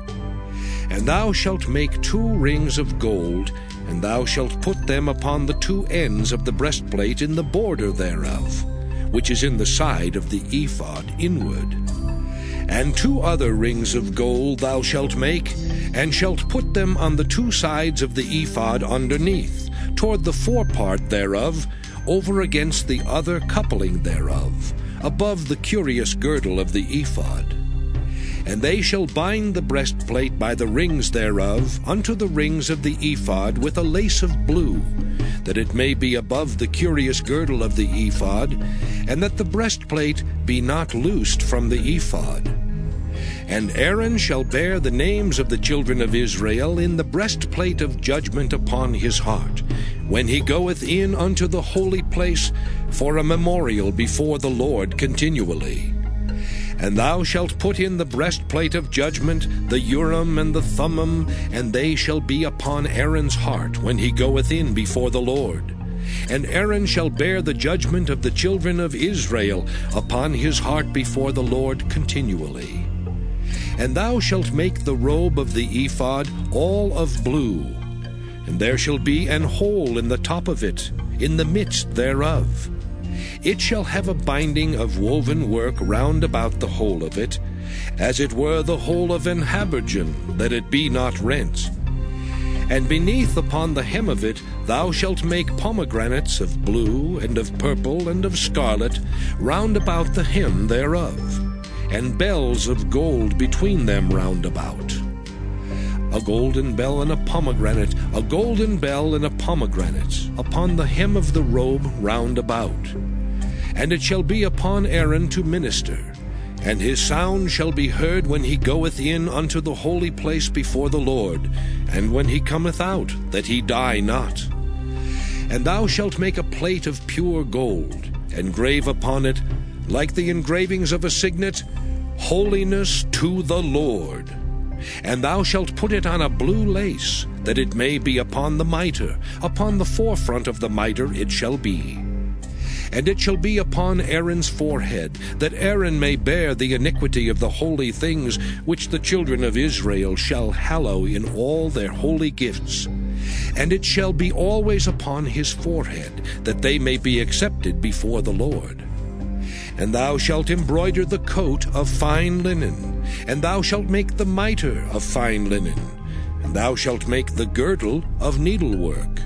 And thou shalt make two rings of gold, and thou shalt put them upon the two ends of the breastplate in the border thereof, which is in the side of the ephod inward. And two other rings of gold thou shalt make, and shalt put them on the two sides of the ephod underneath, toward the forepart thereof, over against the other coupling thereof above the curious girdle of the ephod. And they shall bind the breastplate by the rings thereof unto the rings of the ephod with a lace of blue, that it may be above the curious girdle of the ephod, and that the breastplate be not loosed from the ephod. And Aaron shall bear the names of the children of Israel in the breastplate of judgment upon his heart, when he goeth in unto the holy place for a memorial before the Lord continually. And thou shalt put in the breastplate of judgment, the Urim and the Thummim, and they shall be upon Aaron's heart when he goeth in before the Lord. And Aaron shall bear the judgment of the children of Israel upon his heart before the Lord continually. And thou shalt make the robe of the ephod all of blue, and there shall be an hole in the top of it, in the midst thereof. It shall have a binding of woven work round about the whole of it, as it were the hole of an habergeon, that it be not rent. And beneath upon the hem of it thou shalt make pomegranates of blue, and of purple, and of scarlet, round about the hem thereof, and bells of gold between them round about a golden bell and a pomegranate, a golden bell and a pomegranate, upon the hem of the robe round about. And it shall be upon Aaron to minister, and his sound shall be heard when he goeth in unto the holy place before the Lord, and when he cometh out, that he die not. And thou shalt make a plate of pure gold, and grave upon it, like the engravings of a signet, Holiness to the Lord. And thou shalt put it on a blue lace, that it may be upon the mitre, upon the forefront of the mitre it shall be. And it shall be upon Aaron's forehead, that Aaron may bear the iniquity of the holy things which the children of Israel shall hallow in all their holy gifts. And it shall be always upon his forehead, that they may be accepted before the Lord. And thou shalt embroider the coat of fine linen, and thou shalt make the mitre of fine linen, and thou shalt make the girdle of needlework.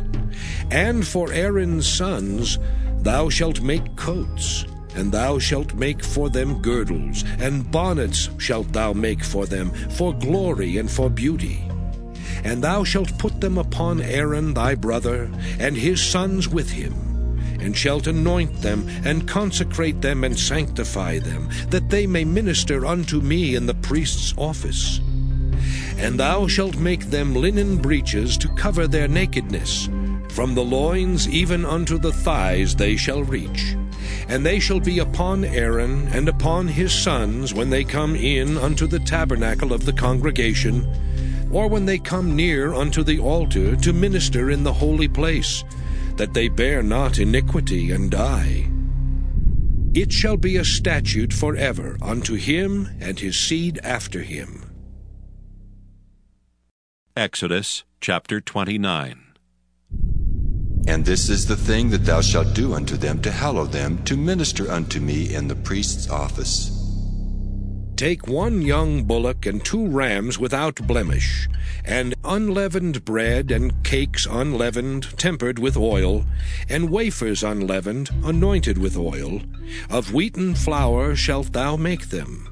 And for Aaron's sons thou shalt make coats, and thou shalt make for them girdles, and bonnets shalt thou make for them, for glory and for beauty. And thou shalt put them upon Aaron thy brother, and his sons with him and shalt anoint them, and consecrate them, and sanctify them, that they may minister unto me in the priest's office. And thou shalt make them linen breeches to cover their nakedness. From the loins even unto the thighs they shall reach. And they shall be upon Aaron and upon his sons when they come in unto the tabernacle of the congregation, or when they come near unto the altar to minister in the holy place that they bear not iniquity and die. It shall be a statute forever unto him and his seed after him. Exodus chapter 29. And this is the thing that thou shalt do unto them to hallow them, to minister unto me in the priest's office. Take one young bullock and two rams without blemish, and unleavened bread and cakes unleavened, tempered with oil, and wafers unleavened, anointed with oil. Of wheaten flour shalt thou make them.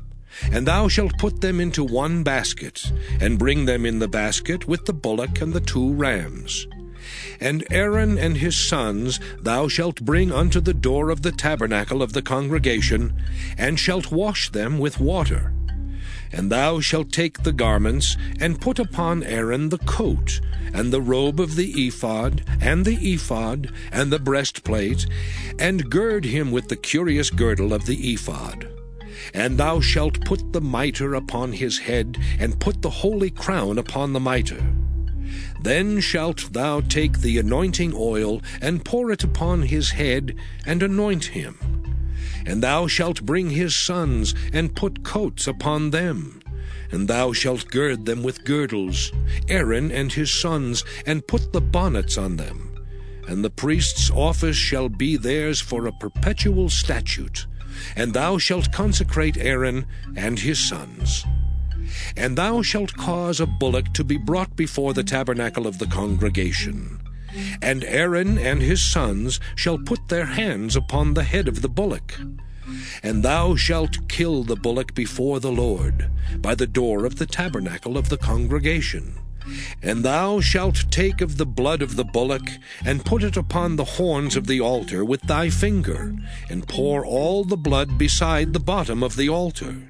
And thou shalt put them into one basket, and bring them in the basket with the bullock and the two rams. And Aaron and his sons thou shalt bring unto the door of the tabernacle of the congregation, and shalt wash them with water. And thou shalt take the garments, and put upon Aaron the coat, and the robe of the ephod, and the ephod, and the breastplate, and gird him with the curious girdle of the ephod. And thou shalt put the mitre upon his head, and put the holy crown upon the mitre. Then shalt thou take the anointing oil, and pour it upon his head, and anoint him. And thou shalt bring his sons, and put coats upon them. And thou shalt gird them with girdles, Aaron and his sons, and put the bonnets on them. And the priest's office shall be theirs for a perpetual statute. And thou shalt consecrate Aaron and his sons. And thou shalt cause a bullock to be brought before the tabernacle of the congregation. And Aaron and his sons shall put their hands upon the head of the bullock. And thou shalt kill the bullock before the Lord, by the door of the tabernacle of the congregation. And thou shalt take of the blood of the bullock, and put it upon the horns of the altar with thy finger, and pour all the blood beside the bottom of the altar.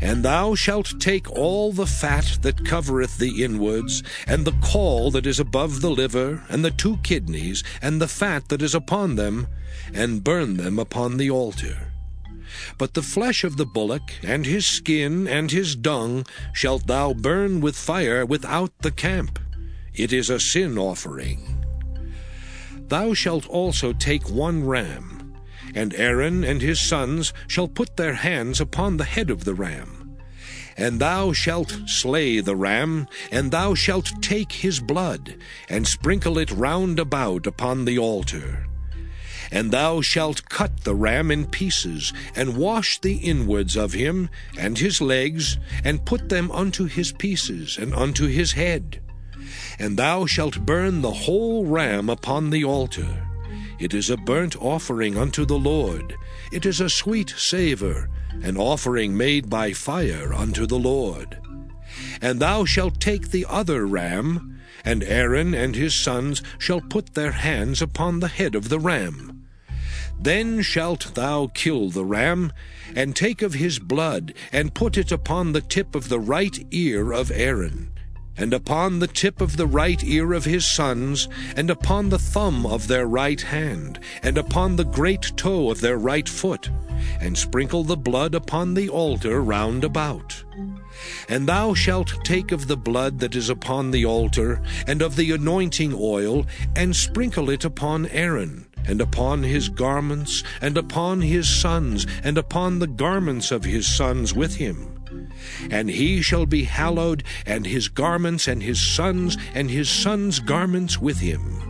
And thou shalt take all the fat that covereth the inwards, and the caul that is above the liver, and the two kidneys, and the fat that is upon them, and burn them upon the altar. But the flesh of the bullock, and his skin, and his dung, shalt thou burn with fire without the camp. It is a sin offering. Thou shalt also take one ram, and Aaron and his sons shall put their hands upon the head of the ram. And thou shalt slay the ram, and thou shalt take his blood, and sprinkle it round about upon the altar. And thou shalt cut the ram in pieces, and wash the inwards of him, and his legs, and put them unto his pieces, and unto his head. And thou shalt burn the whole ram upon the altar. It is a burnt offering unto the Lord. It is a sweet savour, an offering made by fire unto the Lord. And thou shalt take the other ram, and Aaron and his sons shall put their hands upon the head of the ram. Then shalt thou kill the ram, and take of his blood, and put it upon the tip of the right ear of Aaron and upon the tip of the right ear of his sons, and upon the thumb of their right hand, and upon the great toe of their right foot, and sprinkle the blood upon the altar round about. And thou shalt take of the blood that is upon the altar, and of the anointing oil, and sprinkle it upon Aaron, and upon his garments, and upon his sons, and upon the garments of his sons with him and he shall be hallowed, and his garments, and his sons, and his sons' garments with him.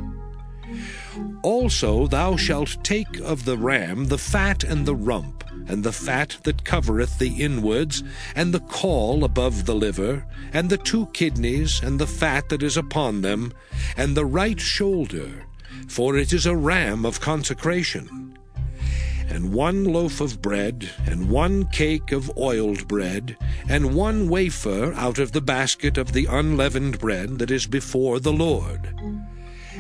Also thou shalt take of the ram the fat and the rump, and the fat that covereth the inwards, and the caul above the liver, and the two kidneys, and the fat that is upon them, and the right shoulder, for it is a ram of consecration and one loaf of bread, and one cake of oiled bread, and one wafer out of the basket of the unleavened bread that is before the Lord.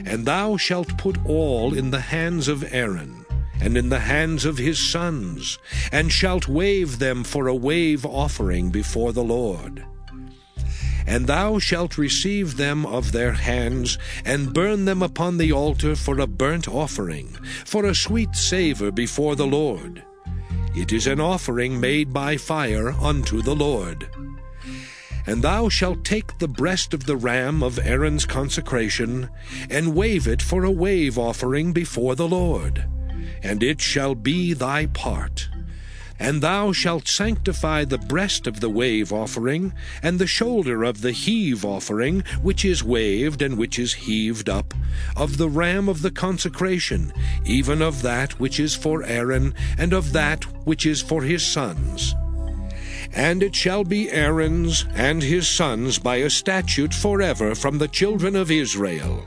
And thou shalt put all in the hands of Aaron, and in the hands of his sons, and shalt wave them for a wave offering before the Lord and thou shalt receive them of their hands, and burn them upon the altar for a burnt offering, for a sweet savour before the Lord. It is an offering made by fire unto the Lord. And thou shalt take the breast of the ram of Aaron's consecration, and wave it for a wave offering before the Lord, and it shall be thy part. And thou shalt sanctify the breast of the wave offering, and the shoulder of the heave offering, which is waved and which is heaved up, of the ram of the consecration, even of that which is for Aaron, and of that which is for his sons. And it shall be Aaron's and his sons by a statute forever from the children of Israel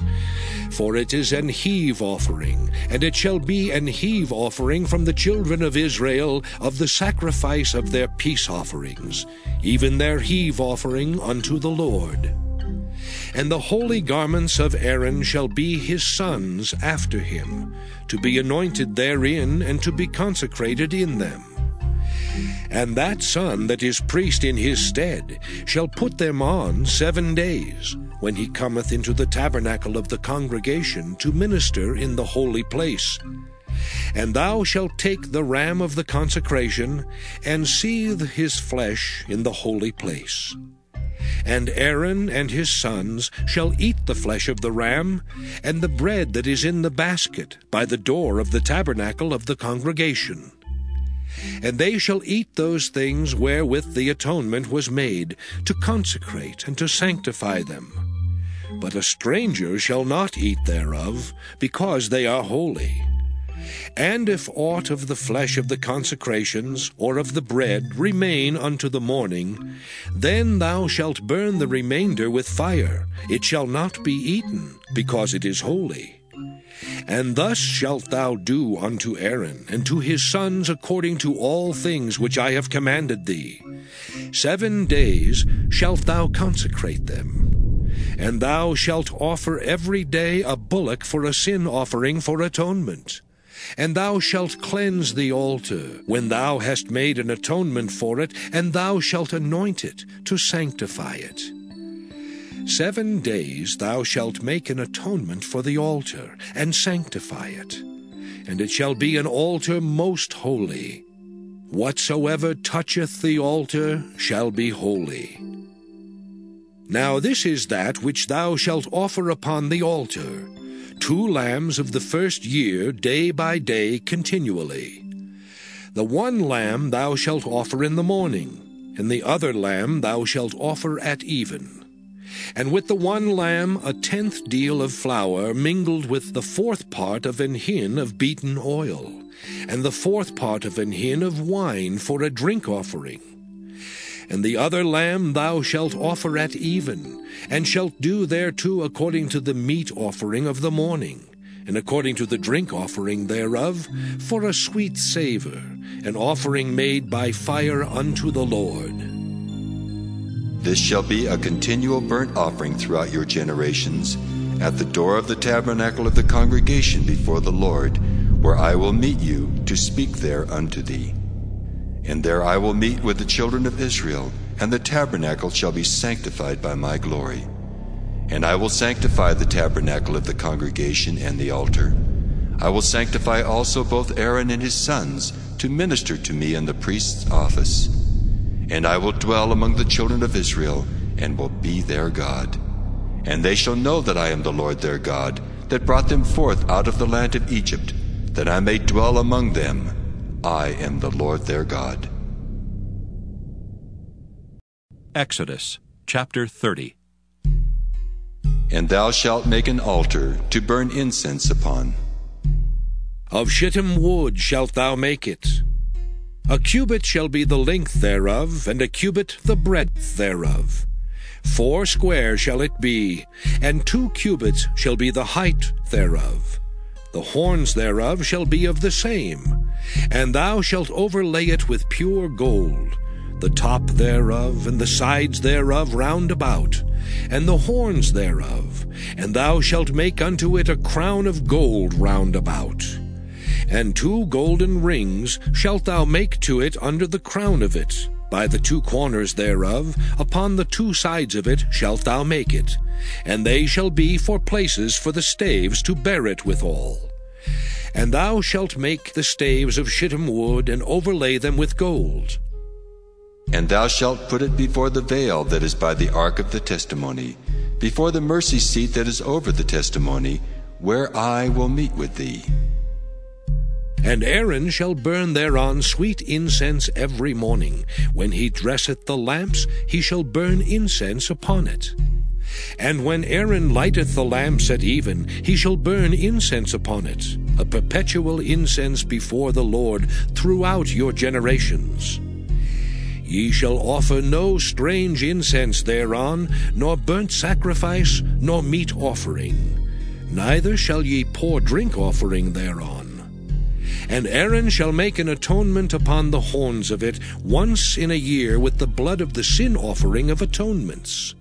for it is an heave offering, and it shall be an heave offering from the children of Israel of the sacrifice of their peace offerings, even their heave offering unto the Lord. And the holy garments of Aaron shall be his sons after him, to be anointed therein and to be consecrated in them. And that son that is priest in his stead shall put them on seven days when he cometh into the tabernacle of the congregation to minister in the holy place. And thou shalt take the ram of the consecration, and seethe his flesh in the holy place. And Aaron and his sons shall eat the flesh of the ram, and the bread that is in the basket by the door of the tabernacle of the congregation. And they shall eat those things wherewith the atonement was made, to consecrate and to sanctify them but a stranger shall not eat thereof, because they are holy. And if aught of the flesh of the consecrations, or of the bread, remain unto the morning, then thou shalt burn the remainder with fire. It shall not be eaten, because it is holy. And thus shalt thou do unto Aaron and to his sons according to all things which I have commanded thee. Seven days shalt thou consecrate them. And thou shalt offer every day a bullock for a sin offering for atonement. And thou shalt cleanse the altar, when thou hast made an atonement for it, and thou shalt anoint it, to sanctify it. Seven days thou shalt make an atonement for the altar, and sanctify it. And it shall be an altar most holy. Whatsoever toucheth the altar shall be holy. Now this is that which thou shalt offer upon the altar two lambs of the first year, day by day, continually. The one lamb thou shalt offer in the morning, and the other lamb thou shalt offer at even. And with the one lamb a tenth deal of flour mingled with the fourth part of an hin of beaten oil, and the fourth part of an hin of wine for a drink offering and the other lamb thou shalt offer at even, and shalt do thereto according to the meat offering of the morning, and according to the drink offering thereof, for a sweet savour, an offering made by fire unto the Lord. This shall be a continual burnt offering throughout your generations, at the door of the tabernacle of the congregation before the Lord, where I will meet you to speak there unto thee. And there I will meet with the children of Israel, and the tabernacle shall be sanctified by my glory. And I will sanctify the tabernacle of the congregation and the altar. I will sanctify also both Aaron and his sons to minister to me in the priest's office. And I will dwell among the children of Israel, and will be their God. And they shall know that I am the Lord their God, that brought them forth out of the land of Egypt, that I may dwell among them I am the Lord their God. Exodus chapter 30 And thou shalt make an altar to burn incense upon. Of shittim wood shalt thou make it. A cubit shall be the length thereof, and a cubit the breadth thereof. Four square shall it be, and two cubits shall be the height thereof. The horns thereof shall be of the same, and thou shalt overlay it with pure gold, the top thereof, and the sides thereof round about, and the horns thereof, and thou shalt make unto it a crown of gold round about. And two golden rings shalt thou make to it under the crown of it, by the two corners thereof, upon the two sides of it shalt thou make it, and they shall be for places for the staves to bear it withal. And thou shalt make the staves of shittim wood, and overlay them with gold. And thou shalt put it before the veil that is by the ark of the testimony, before the mercy seat that is over the testimony, where I will meet with thee. And Aaron shall burn thereon sweet incense every morning. When he dresseth the lamps, he shall burn incense upon it. And when Aaron lighteth the lamps at even, he shall burn incense upon it, a perpetual incense before the Lord throughout your generations. Ye shall offer no strange incense thereon, nor burnt sacrifice, nor meat offering. Neither shall ye pour drink offering thereon. And Aaron shall make an atonement upon the horns of it once in a year with the blood of the sin offering of atonements.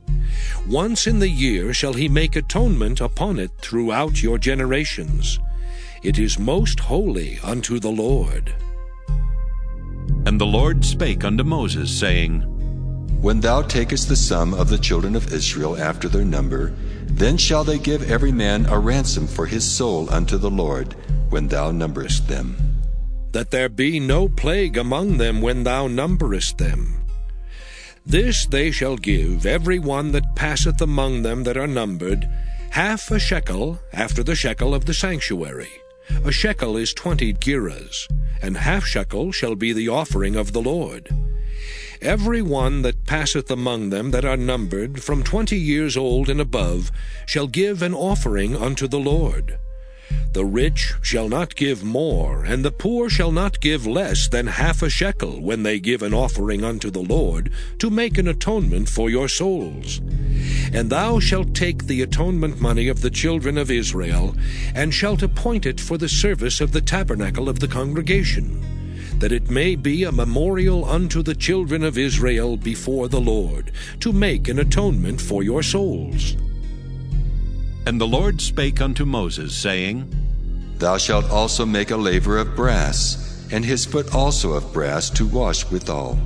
Once in the year shall he make atonement upon it throughout your generations. It is most holy unto the Lord. And the Lord spake unto Moses, saying, When thou takest the sum of the children of Israel after their number, then shall they give every man a ransom for his soul unto the Lord, when thou numberest them. That there be no plague among them when thou numberest them. This they shall give every one that passeth among them that are numbered, half a shekel after the shekel of the sanctuary. A shekel is twenty gerahs, and half shekel shall be the offering of the Lord. Every one that passeth among them that are numbered, from twenty years old and above, shall give an offering unto the Lord. The rich shall not give more, and the poor shall not give less than half a shekel when they give an offering unto the Lord, to make an atonement for your souls. And thou shalt take the atonement money of the children of Israel, and shalt appoint it for the service of the tabernacle of the congregation, that it may be a memorial unto the children of Israel before the Lord, to make an atonement for your souls. And the Lord spake unto Moses, saying, Thou shalt also make a laver of brass, and his foot also of brass to wash withal.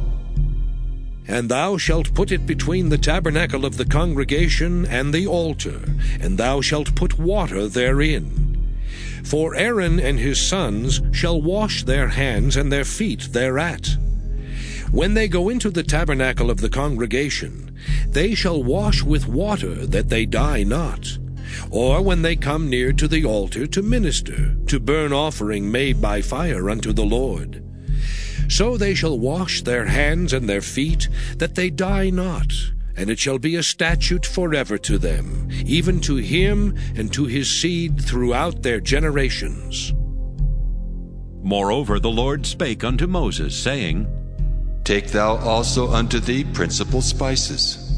And thou shalt put it between the tabernacle of the congregation and the altar, and thou shalt put water therein. For Aaron and his sons shall wash their hands and their feet thereat. When they go into the tabernacle of the congregation, they shall wash with water that they die not. Or when they come near to the altar to minister, to burn offering made by fire unto the Lord. So they shall wash their hands and their feet, that they die not, and it shall be a statute forever to them, even to him and to his seed throughout their generations. Moreover, the Lord spake unto Moses, saying, Take thou also unto thee principal spices,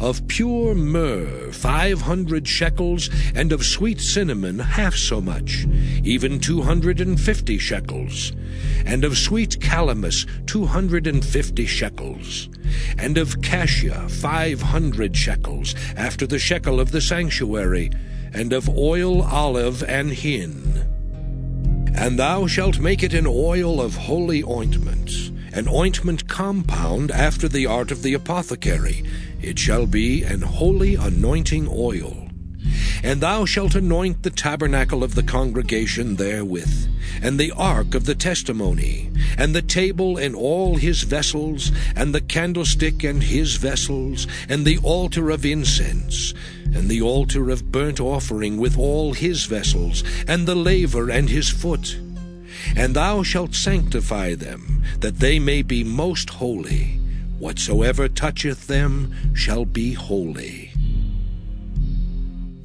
of pure myrrh five hundred shekels, and of sweet cinnamon half so much, even two hundred and fifty shekels, and of sweet calamus two hundred and fifty shekels, and of cassia five hundred shekels, after the shekel of the sanctuary, and of oil olive and hin. And thou shalt make it an oil of holy ointment, an ointment compound after the art of the apothecary. It shall be an holy anointing oil. And thou shalt anoint the tabernacle of the congregation therewith, and the ark of the testimony, and the table and all his vessels, and the candlestick and his vessels, and the altar of incense, and the altar of burnt offering with all his vessels, and the laver and his foot. And thou shalt sanctify them, that they may be most holy. Whatsoever toucheth them shall be holy.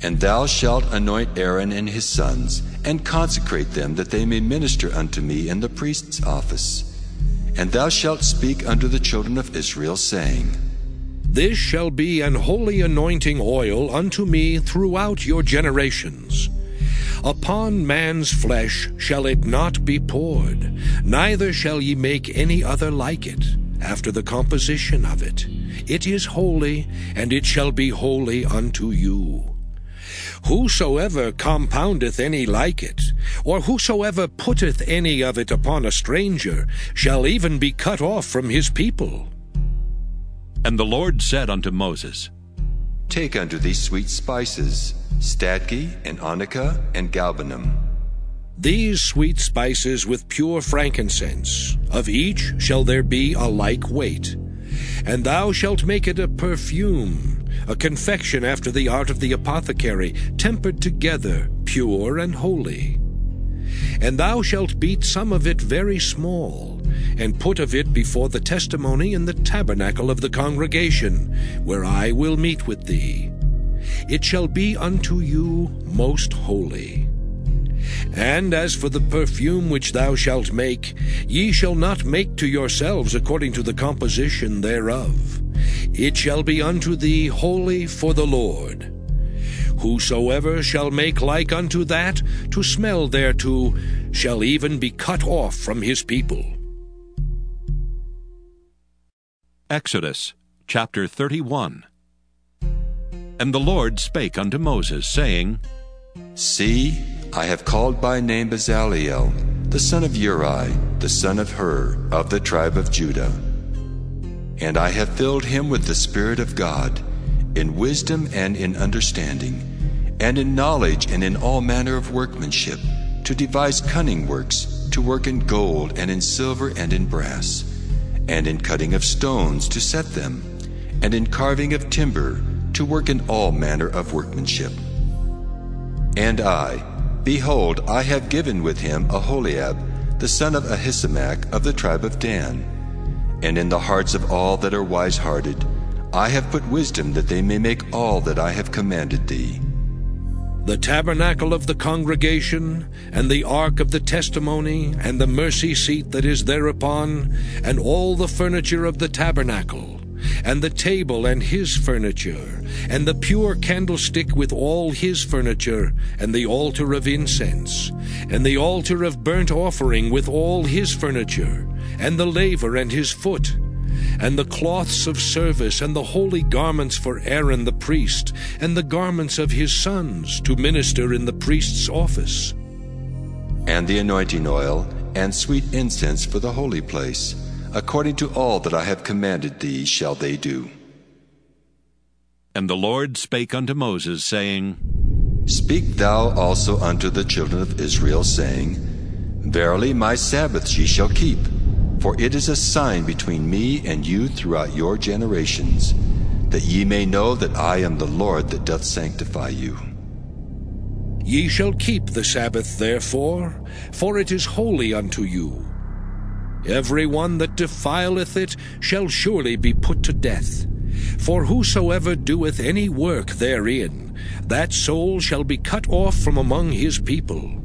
And thou shalt anoint Aaron and his sons, and consecrate them, that they may minister unto me in the priest's office. And thou shalt speak unto the children of Israel, saying, This shall be an holy anointing oil unto me throughout your generations. Upon man's flesh shall it not be poured, neither shall ye make any other like it, after the composition of it. It is holy, and it shall be holy unto you. Whosoever compoundeth any like it, or whosoever putteth any of it upon a stranger, shall even be cut off from his people. And the Lord said unto Moses, Take unto thee sweet spices, stacte, and onycha, and galbanum. These sweet spices with pure frankincense, of each shall there be a like weight. And thou shalt make it a perfume, a confection after the art of the apothecary, tempered together, pure and holy. And thou shalt beat some of it very small, and put of it before the testimony in the tabernacle of the congregation, where I will meet with thee. It shall be unto you most holy. And as for the perfume which thou shalt make, ye shall not make to yourselves according to the composition thereof. It shall be unto thee holy for the Lord. Whosoever shall make like unto that, to smell thereto, shall even be cut off from his people. Exodus chapter 31 And the Lord spake unto Moses, saying, See, I have called by name Bezaleel, the son of Uri, the son of Hur, of the tribe of Judah. And I have filled him with the Spirit of God, in wisdom and in understanding, and in knowledge and in all manner of workmanship, to devise cunning works, to work in gold and in silver and in brass, and in cutting of stones to set them, and in carving of timber, to work in all manner of workmanship. And I, behold, I have given with him Aholiab, the son of Ahisamach of the tribe of Dan. And in the hearts of all that are wise hearted, I have put wisdom that they may make all that I have commanded thee. The tabernacle of the congregation, and the ark of the testimony, and the mercy seat that is thereupon, and all the furniture of the tabernacle, and the table and his furniture, and the pure candlestick with all his furniture, and the altar of incense, and the altar of burnt offering with all his furniture, and the laver and his foot, and the cloths of service, and the holy garments for Aaron the priest, and the garments of his sons to minister in the priest's office. And the anointing oil, and sweet incense for the holy place, according to all that I have commanded thee shall they do. And the Lord spake unto Moses, saying, Speak thou also unto the children of Israel, saying, Verily my Sabbaths ye shall keep, for it is a sign between me and you throughout your generations, that ye may know that I am the Lord that doth sanctify you. Ye shall keep the Sabbath therefore, for it is holy unto you. Every one that defileth it shall surely be put to death. For whosoever doeth any work therein, that soul shall be cut off from among his people.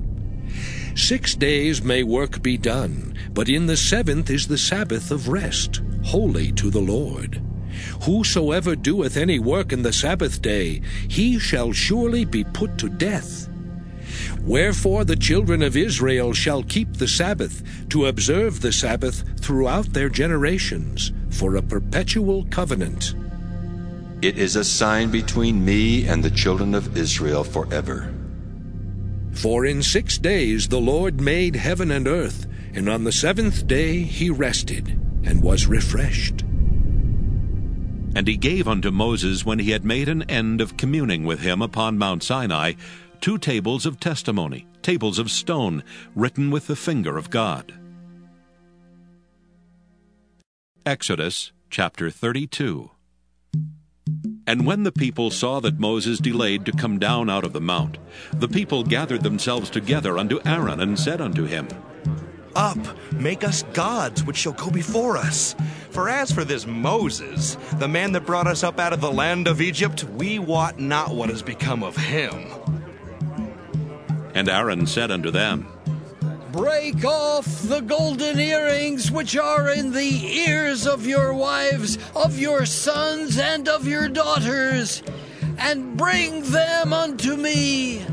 Six days may work be done, but in the seventh is the Sabbath of rest, holy to the Lord. Whosoever doeth any work in the Sabbath day, he shall surely be put to death. Wherefore the children of Israel shall keep the Sabbath, to observe the Sabbath throughout their generations, for a perpetual covenant. It is a sign between me and the children of Israel forever. For in six days the Lord made heaven and earth, and on the seventh day he rested, and was refreshed. And he gave unto Moses, when he had made an end of communing with him upon Mount Sinai, two tables of testimony, tables of stone, written with the finger of God. Exodus chapter 32 And when the people saw that Moses delayed to come down out of the mount, the people gathered themselves together unto Aaron, and said unto him, Up, make us gods which shall go before us. For as for this Moses, the man that brought us up out of the land of Egypt, we wot not what has become of him. And Aaron said unto them, Break off the golden earrings which are in the ears of your wives, of your sons, and of your daughters, and bring them unto me.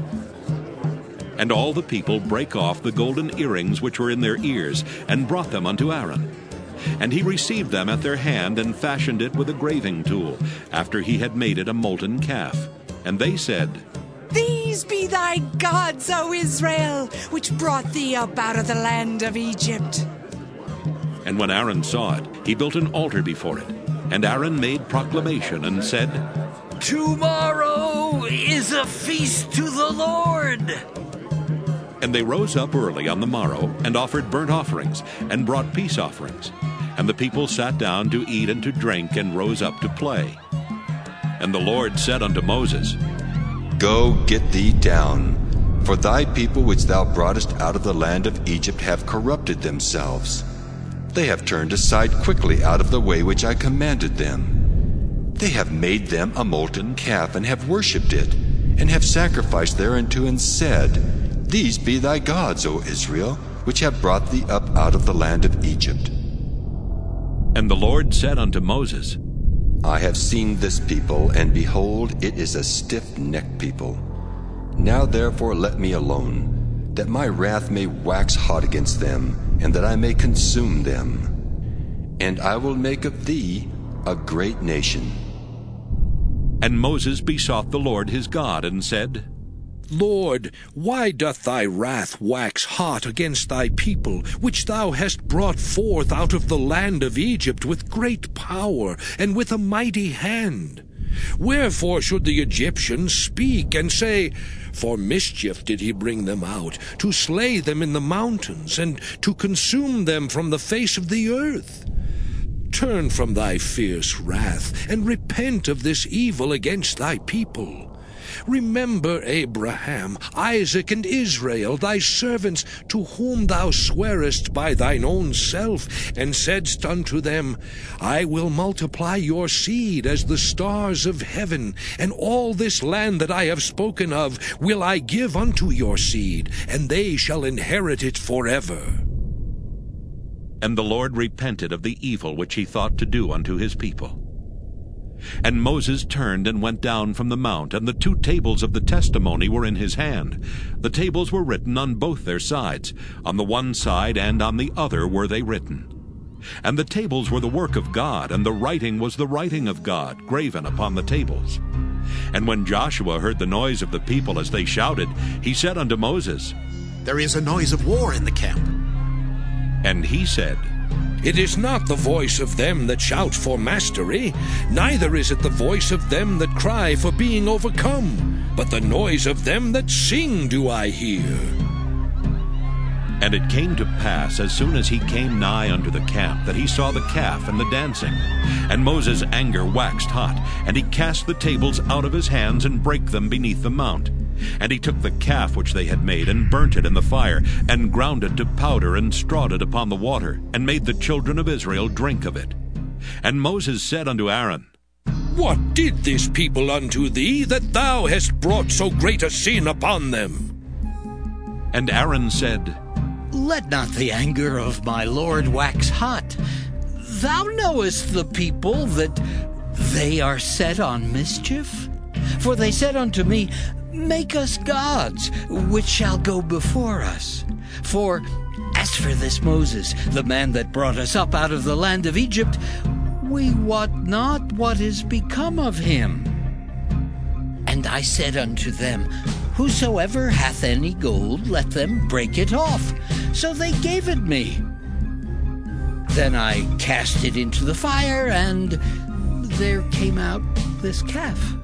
And all the people brake off the golden earrings which were in their ears, and brought them unto Aaron. And he received them at their hand, and fashioned it with a graving tool, after he had made it a molten calf. And they said, These be thy gods, O Israel, which brought thee up out of the land of Egypt. And when Aaron saw it, he built an altar before it. And Aaron made proclamation, and said, Tomorrow is a feast to the Lord. And they rose up early on the morrow, and offered burnt offerings, and brought peace offerings. And the people sat down to eat and to drink, and rose up to play. And the Lord said unto Moses, Go get thee down, for thy people which thou broughtest out of the land of Egypt have corrupted themselves. They have turned aside quickly out of the way which I commanded them. They have made them a molten calf, and have worshipped it, and have sacrificed thereunto, and said, These be thy gods, O Israel, which have brought thee up out of the land of Egypt. And the Lord said unto Moses, I have seen this people, and behold, it is a stiff necked people. Now therefore let me alone, that my wrath may wax hot against them, and that I may consume them. And I will make of thee a great nation. And Moses besought the Lord his God, and said, Lord, why doth thy wrath wax hot against thy people, which thou hast brought forth out of the land of Egypt with great power and with a mighty hand? Wherefore should the Egyptians speak and say, For mischief did he bring them out, to slay them in the mountains, and to consume them from the face of the earth? Turn from thy fierce wrath, and repent of this evil against thy people. Remember Abraham, Isaac, and Israel, thy servants, to whom thou swarest by thine own self, and saidst unto them, I will multiply your seed as the stars of heaven, and all this land that I have spoken of will I give unto your seed, and they shall inherit it forever. And the Lord repented of the evil which he thought to do unto his people. And Moses turned and went down from the mount, and the two tables of the testimony were in his hand. The tables were written on both their sides, on the one side and on the other were they written. And the tables were the work of God, and the writing was the writing of God, graven upon the tables. And when Joshua heard the noise of the people as they shouted, he said unto Moses, There is a noise of war in the camp. And he said, It is not the voice of them that shout for mastery, neither is it the voice of them that cry for being overcome, but the noise of them that sing do I hear. And it came to pass, as soon as he came nigh unto the camp, that he saw the calf and the dancing. And Moses' anger waxed hot, and he cast the tables out of his hands, and brake them beneath the mount. And he took the calf which they had made, and burnt it in the fire, and ground it to powder, and strawed it upon the water, and made the children of Israel drink of it. And Moses said unto Aaron, What did this people unto thee, that thou hast brought so great a sin upon them? And Aaron said, Let not the anger of my Lord wax hot. Thou knowest the people that they are set on mischief. For they said unto me, Make us gods, which shall go before us. For as for this Moses, the man that brought us up out of the land of Egypt, we wot not what is become of him. And I said unto them, Whosoever hath any gold, let them break it off. So they gave it me. Then I cast it into the fire, and there came out this calf.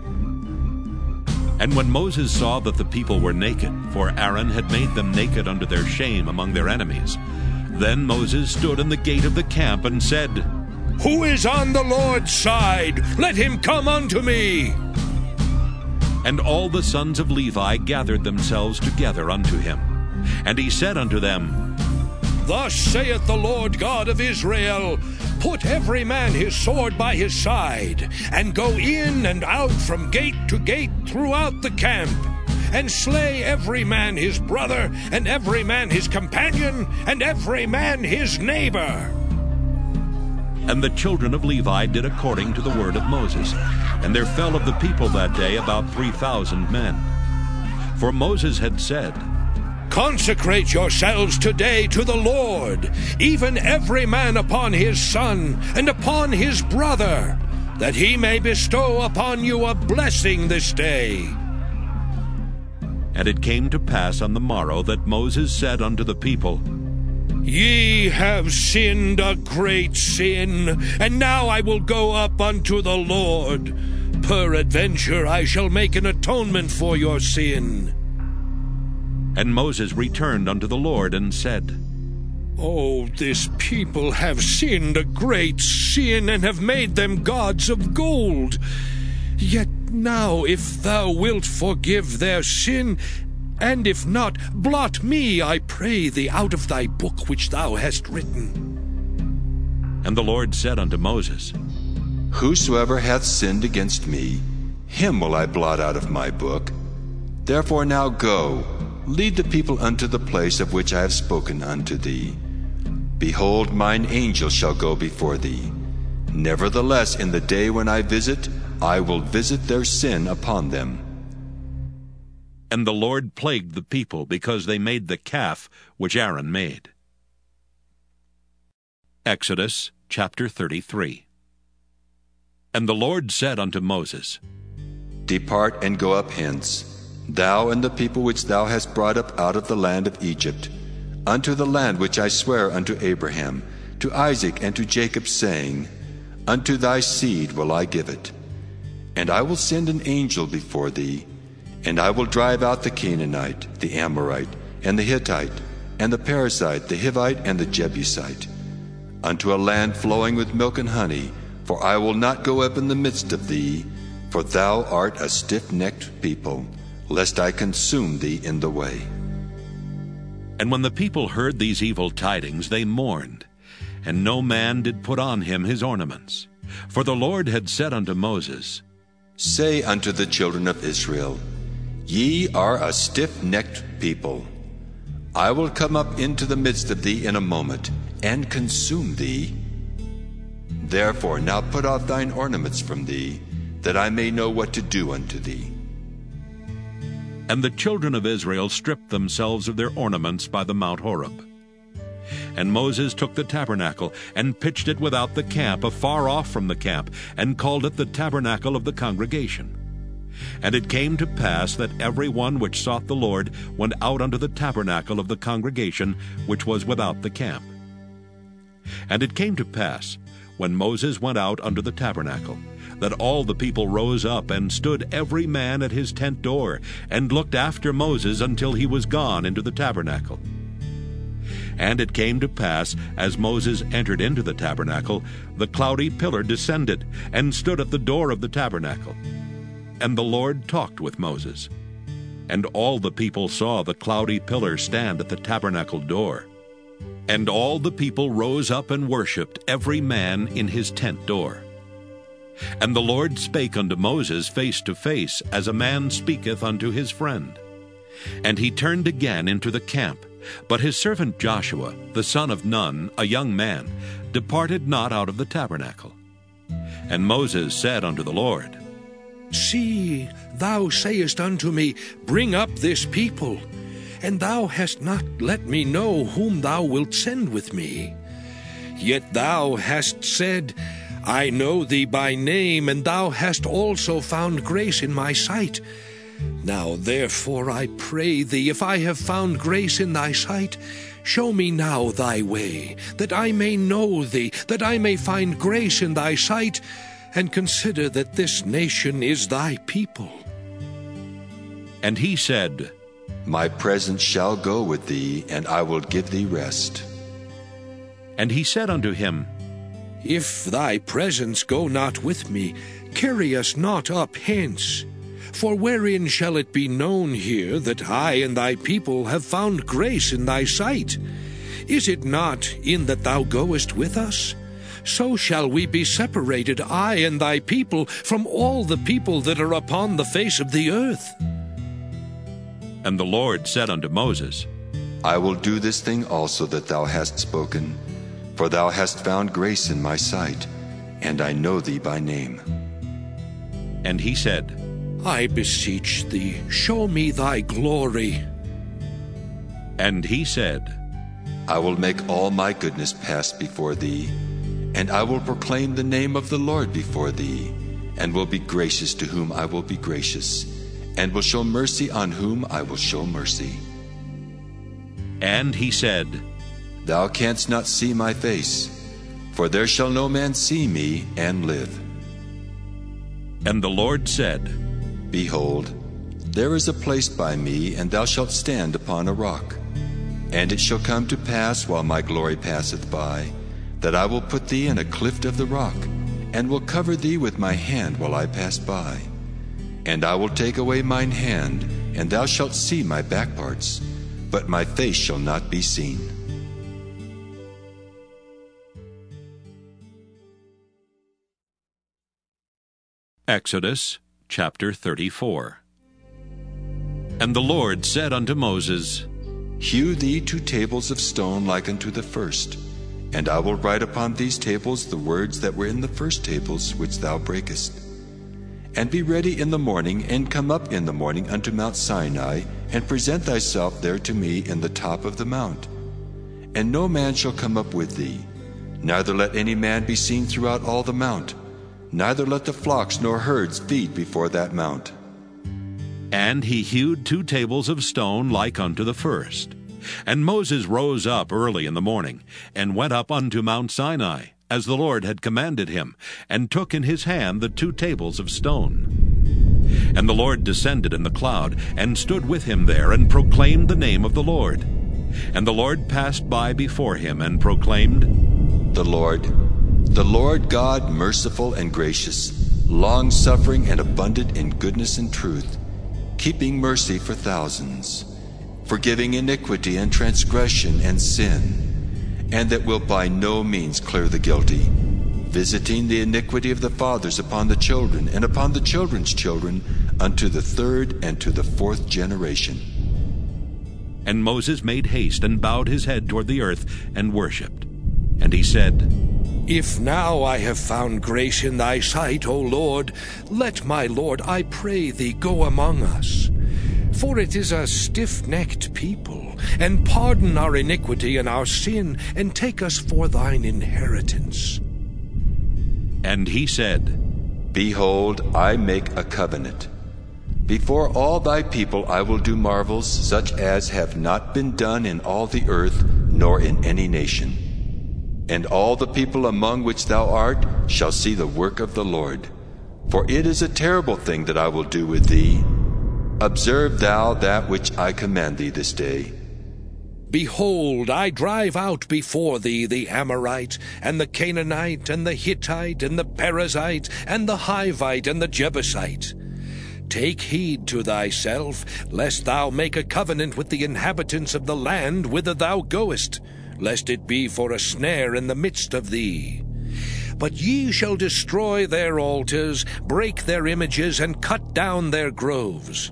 And when Moses saw that the people were naked, for Aaron had made them naked under their shame among their enemies, then Moses stood in the gate of the camp and said, Who is on the Lord's side? Let him come unto me. And all the sons of Levi gathered themselves together unto him. And he said unto them, Thus saith the Lord God of Israel Put every man his sword by his side, and go in and out from gate to gate throughout the camp, and slay every man his brother, and every man his companion, and every man his neighbor. And the children of Levi did according to the word of Moses. And there fell of the people that day about three thousand men. For Moses had said, Consecrate yourselves today to the Lord, even every man upon his son and upon his brother, that he may bestow upon you a blessing this day. And it came to pass on the morrow that Moses said unto the people, Ye have sinned a great sin, and now I will go up unto the Lord. Peradventure I shall make an atonement for your sin. And Moses returned unto the Lord and said, Oh, this people have sinned a great sin, and have made them gods of gold. Yet now, if thou wilt forgive their sin, and if not, blot me, I pray thee, out of thy book which thou hast written. And the Lord said unto Moses, Whosoever hath sinned against me, him will I blot out of my book. Therefore now go, lead the people unto the place of which I have spoken unto thee. Behold, mine angel shall go before thee. Nevertheless, in the day when I visit, I will visit their sin upon them. And the Lord plagued the people because they made the calf which Aaron made. Exodus chapter 33 And the Lord said unto Moses, Depart and go up hence, thou and the people which thou hast brought up out of the land of Egypt, unto the land which I swear unto Abraham, to Isaac, and to Jacob, saying, Unto thy seed will I give it. And I will send an angel before thee, and I will drive out the Canaanite, the Amorite, and the Hittite, and the Perizzite, the Hivite, and the Jebusite, unto a land flowing with milk and honey, for I will not go up in the midst of thee, for thou art a stiff necked people, lest I consume thee in the way. And when the people heard these evil tidings, they mourned, and no man did put on him his ornaments. For the Lord had said unto Moses, Say unto the children of Israel, Ye are a stiff necked people. I will come up into the midst of thee in a moment, and consume thee. Therefore now put off thine ornaments from thee, that I may know what to do unto thee. And the children of Israel stripped themselves of their ornaments by the Mount Horeb. And Moses took the tabernacle, and pitched it without the camp, afar off from the camp, and called it the tabernacle of the congregation. And it came to pass that every one which sought the Lord went out unto the tabernacle of the congregation, which was without the camp. And it came to pass, when Moses went out unto the tabernacle, that all the people rose up and stood every man at his tent door, and looked after Moses until he was gone into the tabernacle. And it came to pass, as Moses entered into the tabernacle, the cloudy pillar descended, and stood at the door of the tabernacle. And the Lord talked with Moses. And all the people saw the cloudy pillar stand at the tabernacle door. And all the people rose up and worshipped, every man in his tent door. And the Lord spake unto Moses face to face, as a man speaketh unto his friend. And he turned again into the camp. But his servant Joshua, the son of Nun, a young man, departed not out of the tabernacle. And Moses said unto the Lord, See, thou sayest unto me, Bring up this people, and thou hast not let me know whom thou wilt send with me. Yet thou hast said, I know thee by name, and thou hast also found grace in my sight. Now therefore I pray thee, if I have found grace in thy sight, show me now thy way, that I may know thee, that I may find grace in thy sight, and consider that this nation is thy people. And he said, My presence shall go with thee, and I will give thee rest. And he said unto him, if thy presence go not with me, carry us not up hence. For wherein shall it be known here that I and thy people have found grace in thy sight? Is it not in that thou goest with us? So shall we be separated, I and thy people, from all the people that are upon the face of the earth. And the Lord said unto Moses, I will do this thing also that thou hast spoken for thou hast found grace in my sight, and I know thee by name. And he said, I beseech thee, show me thy glory. And he said, I will make all my goodness pass before thee, and I will proclaim the name of the Lord before thee, and will be gracious to whom I will be gracious, and will show mercy on whom I will show mercy. And he said, Thou canst not see my face, for there shall no man see me and live. And the Lord said, Behold, there is a place by me, and thou shalt stand upon a rock. And it shall come to pass while my glory passeth by, that I will put thee in a clift of the rock, and will cover thee with my hand while I pass by. And I will take away mine hand, and thou shalt see my back parts, but my face shall not be seen. Exodus chapter 34 And the Lord said unto Moses, Hew thee two tables of stone like unto the first, and I will write upon these tables the words that were in the first tables which thou breakest. And be ready in the morning, and come up in the morning unto Mount Sinai, and present thyself there to me in the top of the mount. And no man shall come up with thee, neither let any man be seen throughout all the mount neither let the flocks nor herds feed before that mount. And he hewed two tables of stone like unto the first. And Moses rose up early in the morning, and went up unto Mount Sinai, as the Lord had commanded him, and took in his hand the two tables of stone. And the Lord descended in the cloud, and stood with him there, and proclaimed the name of the Lord. And the Lord passed by before him, and proclaimed, The Lord, the Lord God, merciful and gracious, long suffering and abundant in goodness and truth, keeping mercy for thousands, forgiving iniquity and transgression and sin, and that will by no means clear the guilty, visiting the iniquity of the fathers upon the children and upon the children's children unto the third and to the fourth generation. And Moses made haste and bowed his head toward the earth and worshipped. And he said, if now I have found grace in thy sight, O Lord, let my Lord, I pray thee, go among us. For it is a stiff necked people, and pardon our iniquity and our sin, and take us for thine inheritance. And he said, Behold, I make a covenant. Before all thy people I will do marvels such as have not been done in all the earth, nor in any nation. And all the people among which thou art shall see the work of the Lord. For it is a terrible thing that I will do with thee. Observe thou that which I command thee this day. Behold, I drive out before thee the Amorite, and the Canaanite, and the Hittite, and the Perizzite, and the Hivite, and the Jebusite. Take heed to thyself, lest thou make a covenant with the inhabitants of the land whither thou goest, lest it be for a snare in the midst of thee. But ye shall destroy their altars, break their images, and cut down their groves.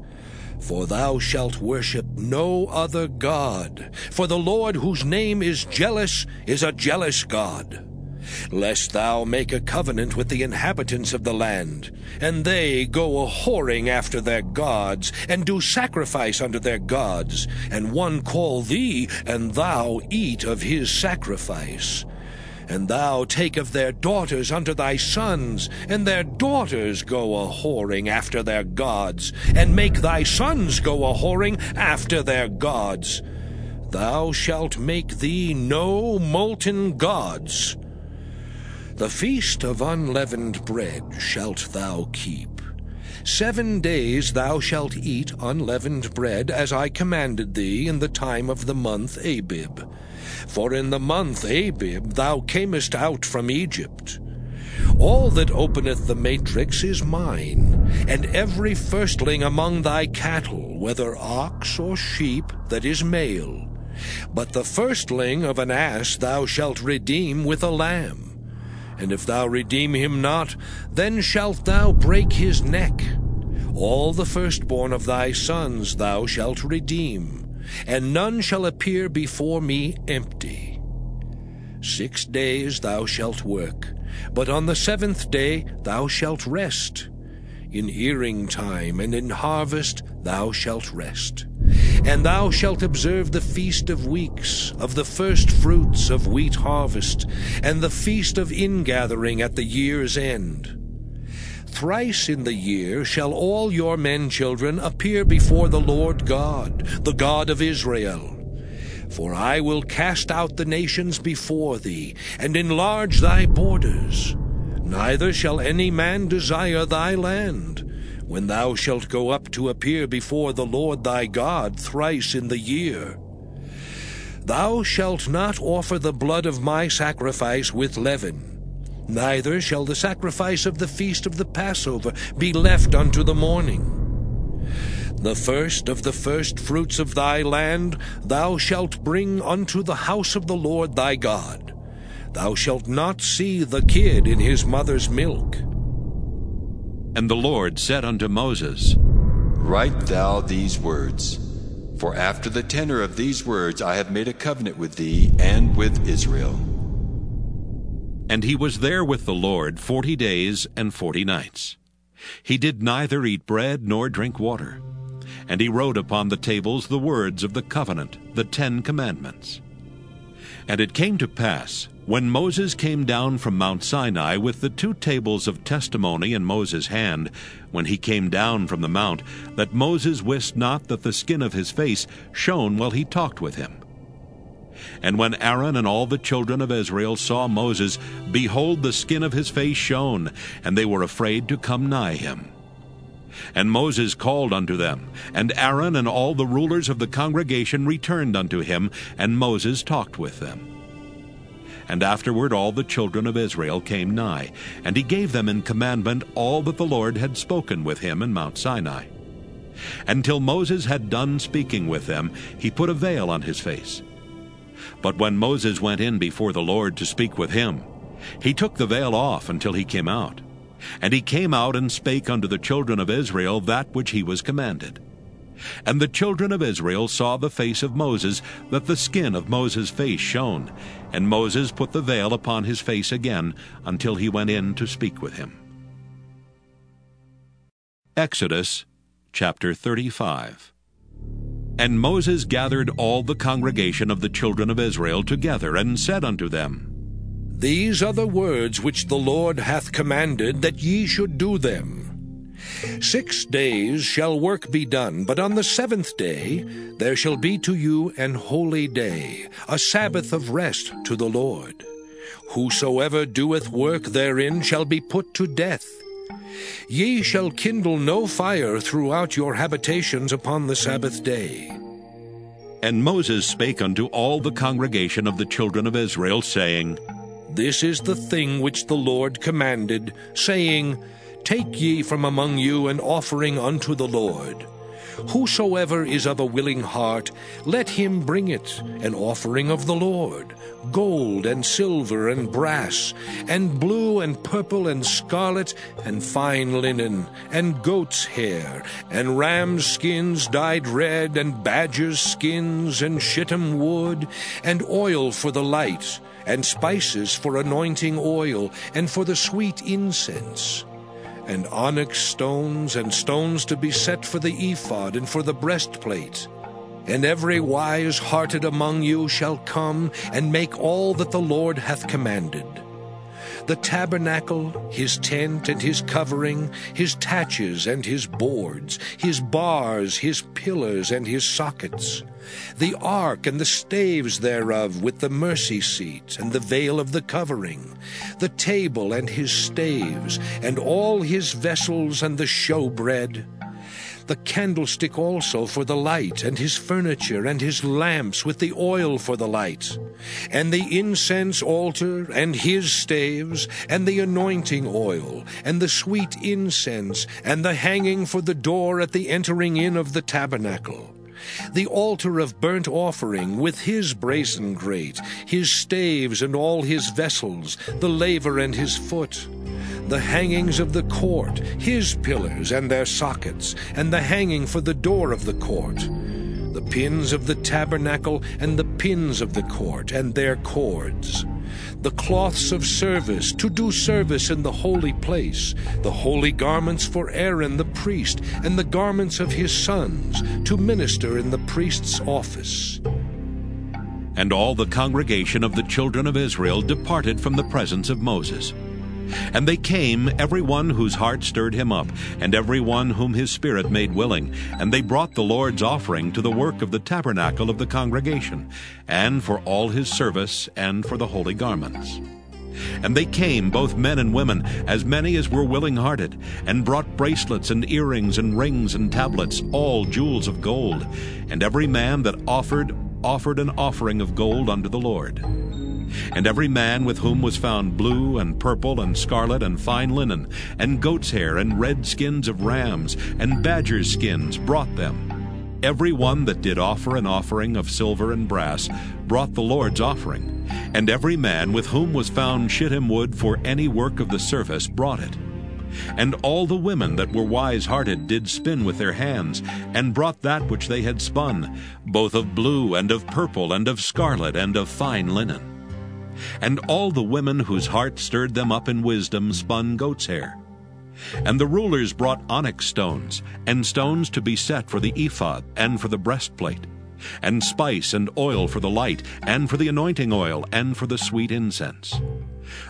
For thou shalt worship no other God, for the Lord whose name is jealous is a jealous God. Lest thou make a covenant with the inhabitants of the land, and they go a whoring after their gods, and do sacrifice unto their gods, and one call thee, and thou eat of his sacrifice. And thou take of their daughters unto thy sons, and their daughters go a whoring after their gods, and make thy sons go a whoring after their gods. Thou shalt make thee no molten gods. The feast of unleavened bread shalt thou keep. Seven days thou shalt eat unleavened bread, as I commanded thee in the time of the month Abib. For in the month Abib thou camest out from Egypt. All that openeth the matrix is mine, and every firstling among thy cattle, whether ox or sheep, that is male. But the firstling of an ass thou shalt redeem with a lamb. And if thou redeem him not, then shalt thou break his neck. All the firstborn of thy sons thou shalt redeem and none shall appear before me empty. Six days thou shalt work, but on the seventh day thou shalt rest. In earing time and in harvest thou shalt rest. And thou shalt observe the feast of weeks, of the first fruits of wheat harvest, and the feast of ingathering at the year's end. Thrice in the year shall all your men children appear before the Lord God, the God of Israel. For I will cast out the nations before thee, and enlarge thy borders. Neither shall any man desire thy land, when thou shalt go up to appear before the Lord thy God thrice in the year. Thou shalt not offer the blood of my sacrifice with leaven neither shall the sacrifice of the feast of the Passover be left unto the morning. The first of the first fruits of thy land thou shalt bring unto the house of the Lord thy God. Thou shalt not see the kid in his mother's milk. And the Lord said unto Moses, Write thou these words, for after the tenor of these words I have made a covenant with thee and with Israel. And he was there with the Lord forty days and forty nights. He did neither eat bread nor drink water. And he wrote upon the tables the words of the covenant, the Ten Commandments. And it came to pass, when Moses came down from Mount Sinai with the two tables of testimony in Moses' hand, when he came down from the mount, that Moses wist not that the skin of his face shone while he talked with him. And when Aaron and all the children of Israel saw Moses, behold, the skin of his face shone, and they were afraid to come nigh him. And Moses called unto them, and Aaron and all the rulers of the congregation returned unto him, and Moses talked with them. And afterward all the children of Israel came nigh, and he gave them in commandment all that the Lord had spoken with him in Mount Sinai. Until Moses had done speaking with them, he put a veil on his face. But when Moses went in before the Lord to speak with him, he took the veil off until he came out. And he came out and spake unto the children of Israel that which he was commanded. And the children of Israel saw the face of Moses, that the skin of Moses' face shone. And Moses put the veil upon his face again until he went in to speak with him. Exodus chapter 35 And Moses gathered all the congregation of the children of Israel together, and said unto them, These are the words which the Lord hath commanded that ye should do them. Six days shall work be done, but on the seventh day there shall be to you an holy day, a Sabbath of rest to the Lord. Whosoever doeth work therein shall be put to death. Ye shall kindle no fire throughout your habitations upon the Sabbath day. And Moses spake unto all the congregation of the children of Israel, saying, This is the thing which the Lord commanded, saying, Take ye from among you an offering unto the Lord. Whosoever is of a willing heart, let him bring it, an offering of the Lord, gold and silver and brass, and blue and purple and scarlet, and fine linen, and goat's hair, and ram's skins dyed red, and badger's skins, and shittim wood, and oil for the light, and spices for anointing oil, and for the sweet incense and onyx stones, and stones to be set for the ephod and for the breastplate. And every wise hearted among you shall come and make all that the Lord hath commanded. The tabernacle, his tent and his covering, his taches and his boards, his bars, his pillars and his sockets, the ark and the staves thereof with the mercy seat and the veil of the covering, the table and his staves, and all his vessels and the showbread, the candlestick also for the light, and his furniture, and his lamps with the oil for the light, and the incense altar, and his staves, and the anointing oil, and the sweet incense, and the hanging for the door at the entering in of the tabernacle the altar of burnt offering with his brazen grate, his staves and all his vessels, the laver and his foot, the hangings of the court, his pillars and their sockets, and the hanging for the door of the court, the pins of the tabernacle and the pins of the court and their cords the cloths of service to do service in the holy place, the holy garments for Aaron the priest, and the garments of his sons to minister in the priest's office. And all the congregation of the children of Israel departed from the presence of Moses. And they came, every one whose heart stirred him up, and every one whom his spirit made willing. And they brought the Lord's offering to the work of the tabernacle of the congregation, and for all his service, and for the holy garments. And they came, both men and women, as many as were willing hearted, and brought bracelets and earrings and rings and tablets, all jewels of gold. And every man that offered, offered an offering of gold unto the Lord. And every man with whom was found blue and purple and scarlet and fine linen, and goat's hair and red skins of rams, and badgers' skins brought them. Every one that did offer an offering of silver and brass brought the Lord's offering. And every man with whom was found shittim wood for any work of the service brought it. And all the women that were wise hearted did spin with their hands, and brought that which they had spun, both of blue and of purple and of scarlet and of fine linen. And all the women whose heart stirred them up in wisdom spun goat's hair. And the rulers brought onyx stones, and stones to be set for the ephod, and for the breastplate, and spice and oil for the light, and for the anointing oil, and for the sweet incense.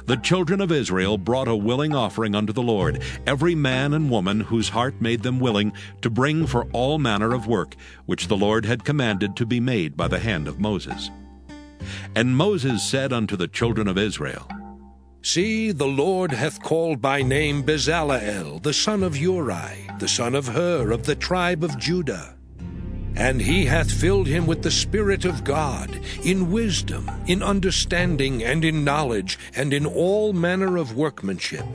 The children of Israel brought a willing offering unto the Lord, every man and woman whose heart made them willing to bring for all manner of work, which the Lord had commanded to be made by the hand of Moses. And Moses said unto the children of Israel, See, the Lord hath called by name Bezaleel, the son of Uri, the son of Hur, of the tribe of Judah. And he hath filled him with the Spirit of God, in wisdom, in understanding, and in knowledge, and in all manner of workmanship,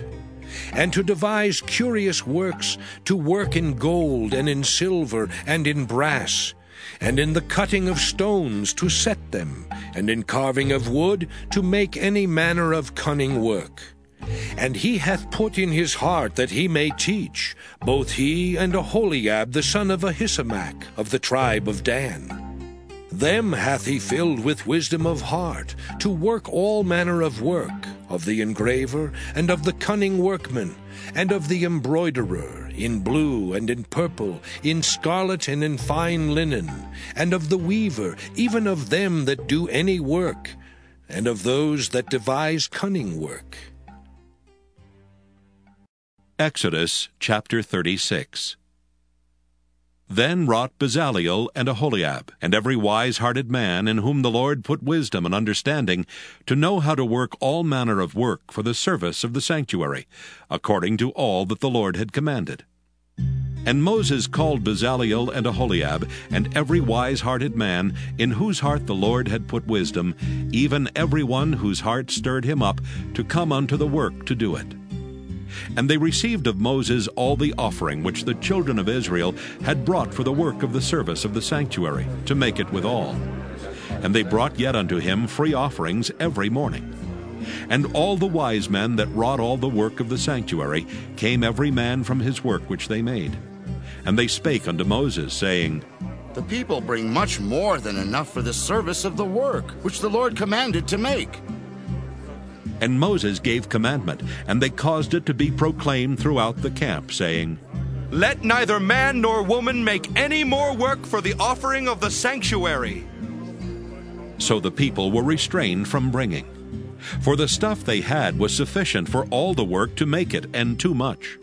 and to devise curious works, to work in gold, and in silver, and in brass, and in the cutting of stones to set them, and in carving of wood to make any manner of cunning work. And he hath put in his heart that he may teach, both he and Aholiab the son of Ahisamach of the tribe of Dan. Them hath he filled with wisdom of heart, to work all manner of work, of the engraver, and of the cunning workman, and of the embroiderer, in blue and in purple, in scarlet and in fine linen, and of the weaver, even of them that do any work, and of those that devise cunning work. Exodus chapter 36 Then wrought Bezaleel and Aholiab, and every wise hearted man in whom the Lord put wisdom and understanding, to know how to work all manner of work for the service of the sanctuary, according to all that the Lord had commanded. And Moses called Bezaleel and Aholiab, and every wise hearted man, in whose heart the Lord had put wisdom, even every one whose heart stirred him up, to come unto the work to do it. And they received of Moses all the offering which the children of Israel had brought for the work of the service of the sanctuary, to make it withal. And they brought yet unto him free offerings every morning. And all the wise men that wrought all the work of the sanctuary came every man from his work which they made. And they spake unto Moses, saying, The people bring much more than enough for the service of the work which the Lord commanded to make. And Moses gave commandment, and they caused it to be proclaimed throughout the camp, saying, Let neither man nor woman make any more work for the offering of the sanctuary. So the people were restrained from bringing. For the stuff they had was sufficient for all the work to make it, and too much.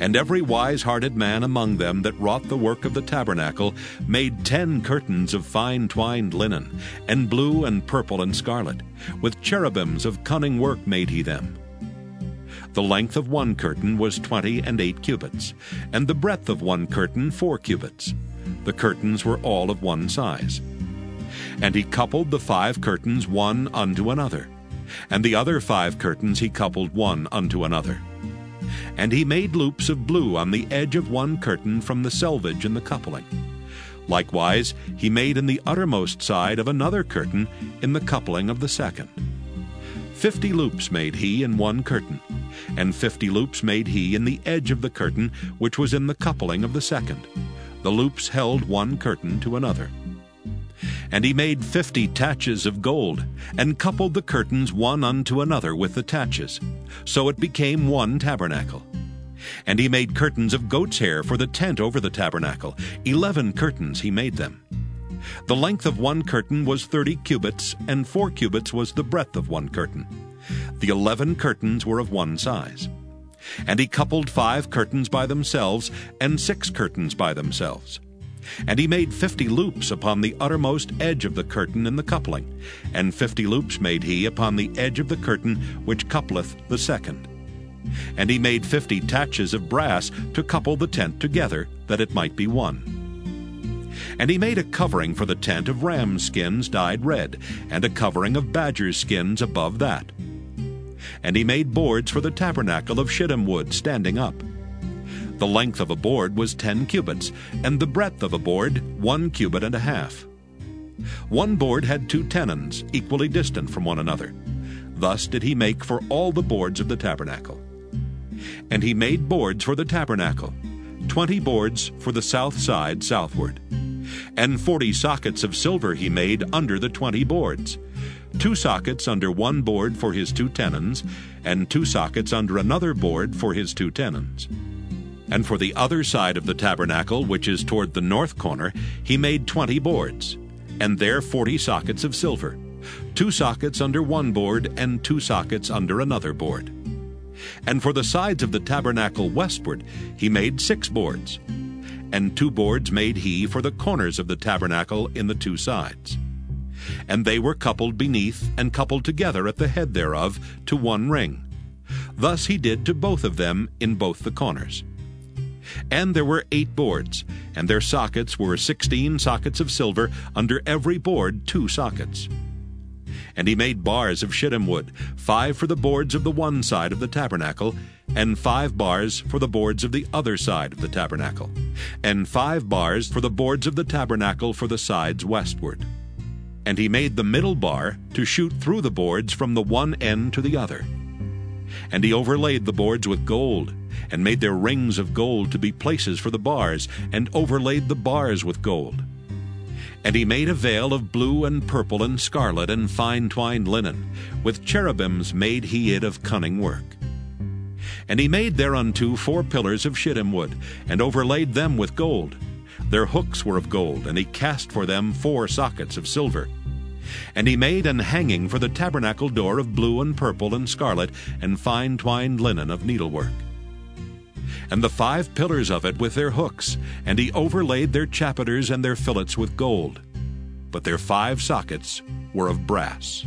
And every wise hearted man among them that wrought the work of the tabernacle made ten curtains of fine twined linen, and blue and purple and scarlet. With cherubims of cunning work made he them. The length of one curtain was twenty and eight cubits, and the breadth of one curtain four cubits. The curtains were all of one size. And he coupled the five curtains one unto another, and the other five curtains he coupled one unto another. And he made loops of blue on the edge of one curtain from the selvage in the coupling. Likewise, he made in the uttermost side of another curtain in the coupling of the second. Fifty loops made he in one curtain, and fifty loops made he in the edge of the curtain which was in the coupling of the second. The loops held one curtain to another. And he made fifty taches of gold, and coupled the curtains one unto another with the taches. So it became one tabernacle. And he made curtains of goat's hair for the tent over the tabernacle. Eleven curtains he made them. The length of one curtain was thirty cubits, and four cubits was the breadth of one curtain. The eleven curtains were of one size. And he coupled five curtains by themselves, and six curtains by themselves. And he made fifty loops upon the uttermost edge of the curtain in the coupling, and fifty loops made he upon the edge of the curtain which coupleth the second. And he made fifty taches of brass to couple the tent together, that it might be one. And he made a covering for the tent of rams' skins dyed red, and a covering of badgers' skins above that. And he made boards for the tabernacle of shittim wood standing up. The length of a board was ten cubits, and the breadth of a board one cubit and a half. One board had two tenons, equally distant from one another. Thus did he make for all the boards of the tabernacle. And he made boards for the tabernacle, twenty boards for the south side southward. And forty sockets of silver he made under the twenty boards, two sockets under one board for his two tenons, and two sockets under another board for his two tenons. And for the other side of the tabernacle, which is toward the north corner, he made twenty boards, and there forty sockets of silver, two sockets under one board, and two sockets under another board. And for the sides of the tabernacle westward, he made six boards, and two boards made he for the corners of the tabernacle in the two sides. And they were coupled beneath and coupled together at the head thereof to one ring. Thus he did to both of them in both the corners. And there were eight boards, and their sockets were sixteen sockets of silver, under every board two sockets. And he made bars of shittim wood, five for the boards of the one side of the tabernacle, and five bars for the boards of the other side of the tabernacle, and five bars for the boards of the tabernacle for the sides westward. And he made the middle bar to shoot through the boards from the one end to the other. And he overlaid the boards with gold, and made their rings of gold to be places for the bars, and overlaid the bars with gold. And he made a veil of blue and purple and scarlet and fine twined linen, with cherubims made he it of cunning work. And he made thereunto four pillars of shittim wood, and overlaid them with gold. Their hooks were of gold, and he cast for them four sockets of silver. And he made an hanging for the tabernacle door of blue and purple and scarlet, and fine twined linen of needlework. And the five pillars of it with their hooks, and he overlaid their chapiters and their fillets with gold. But their five sockets were of brass.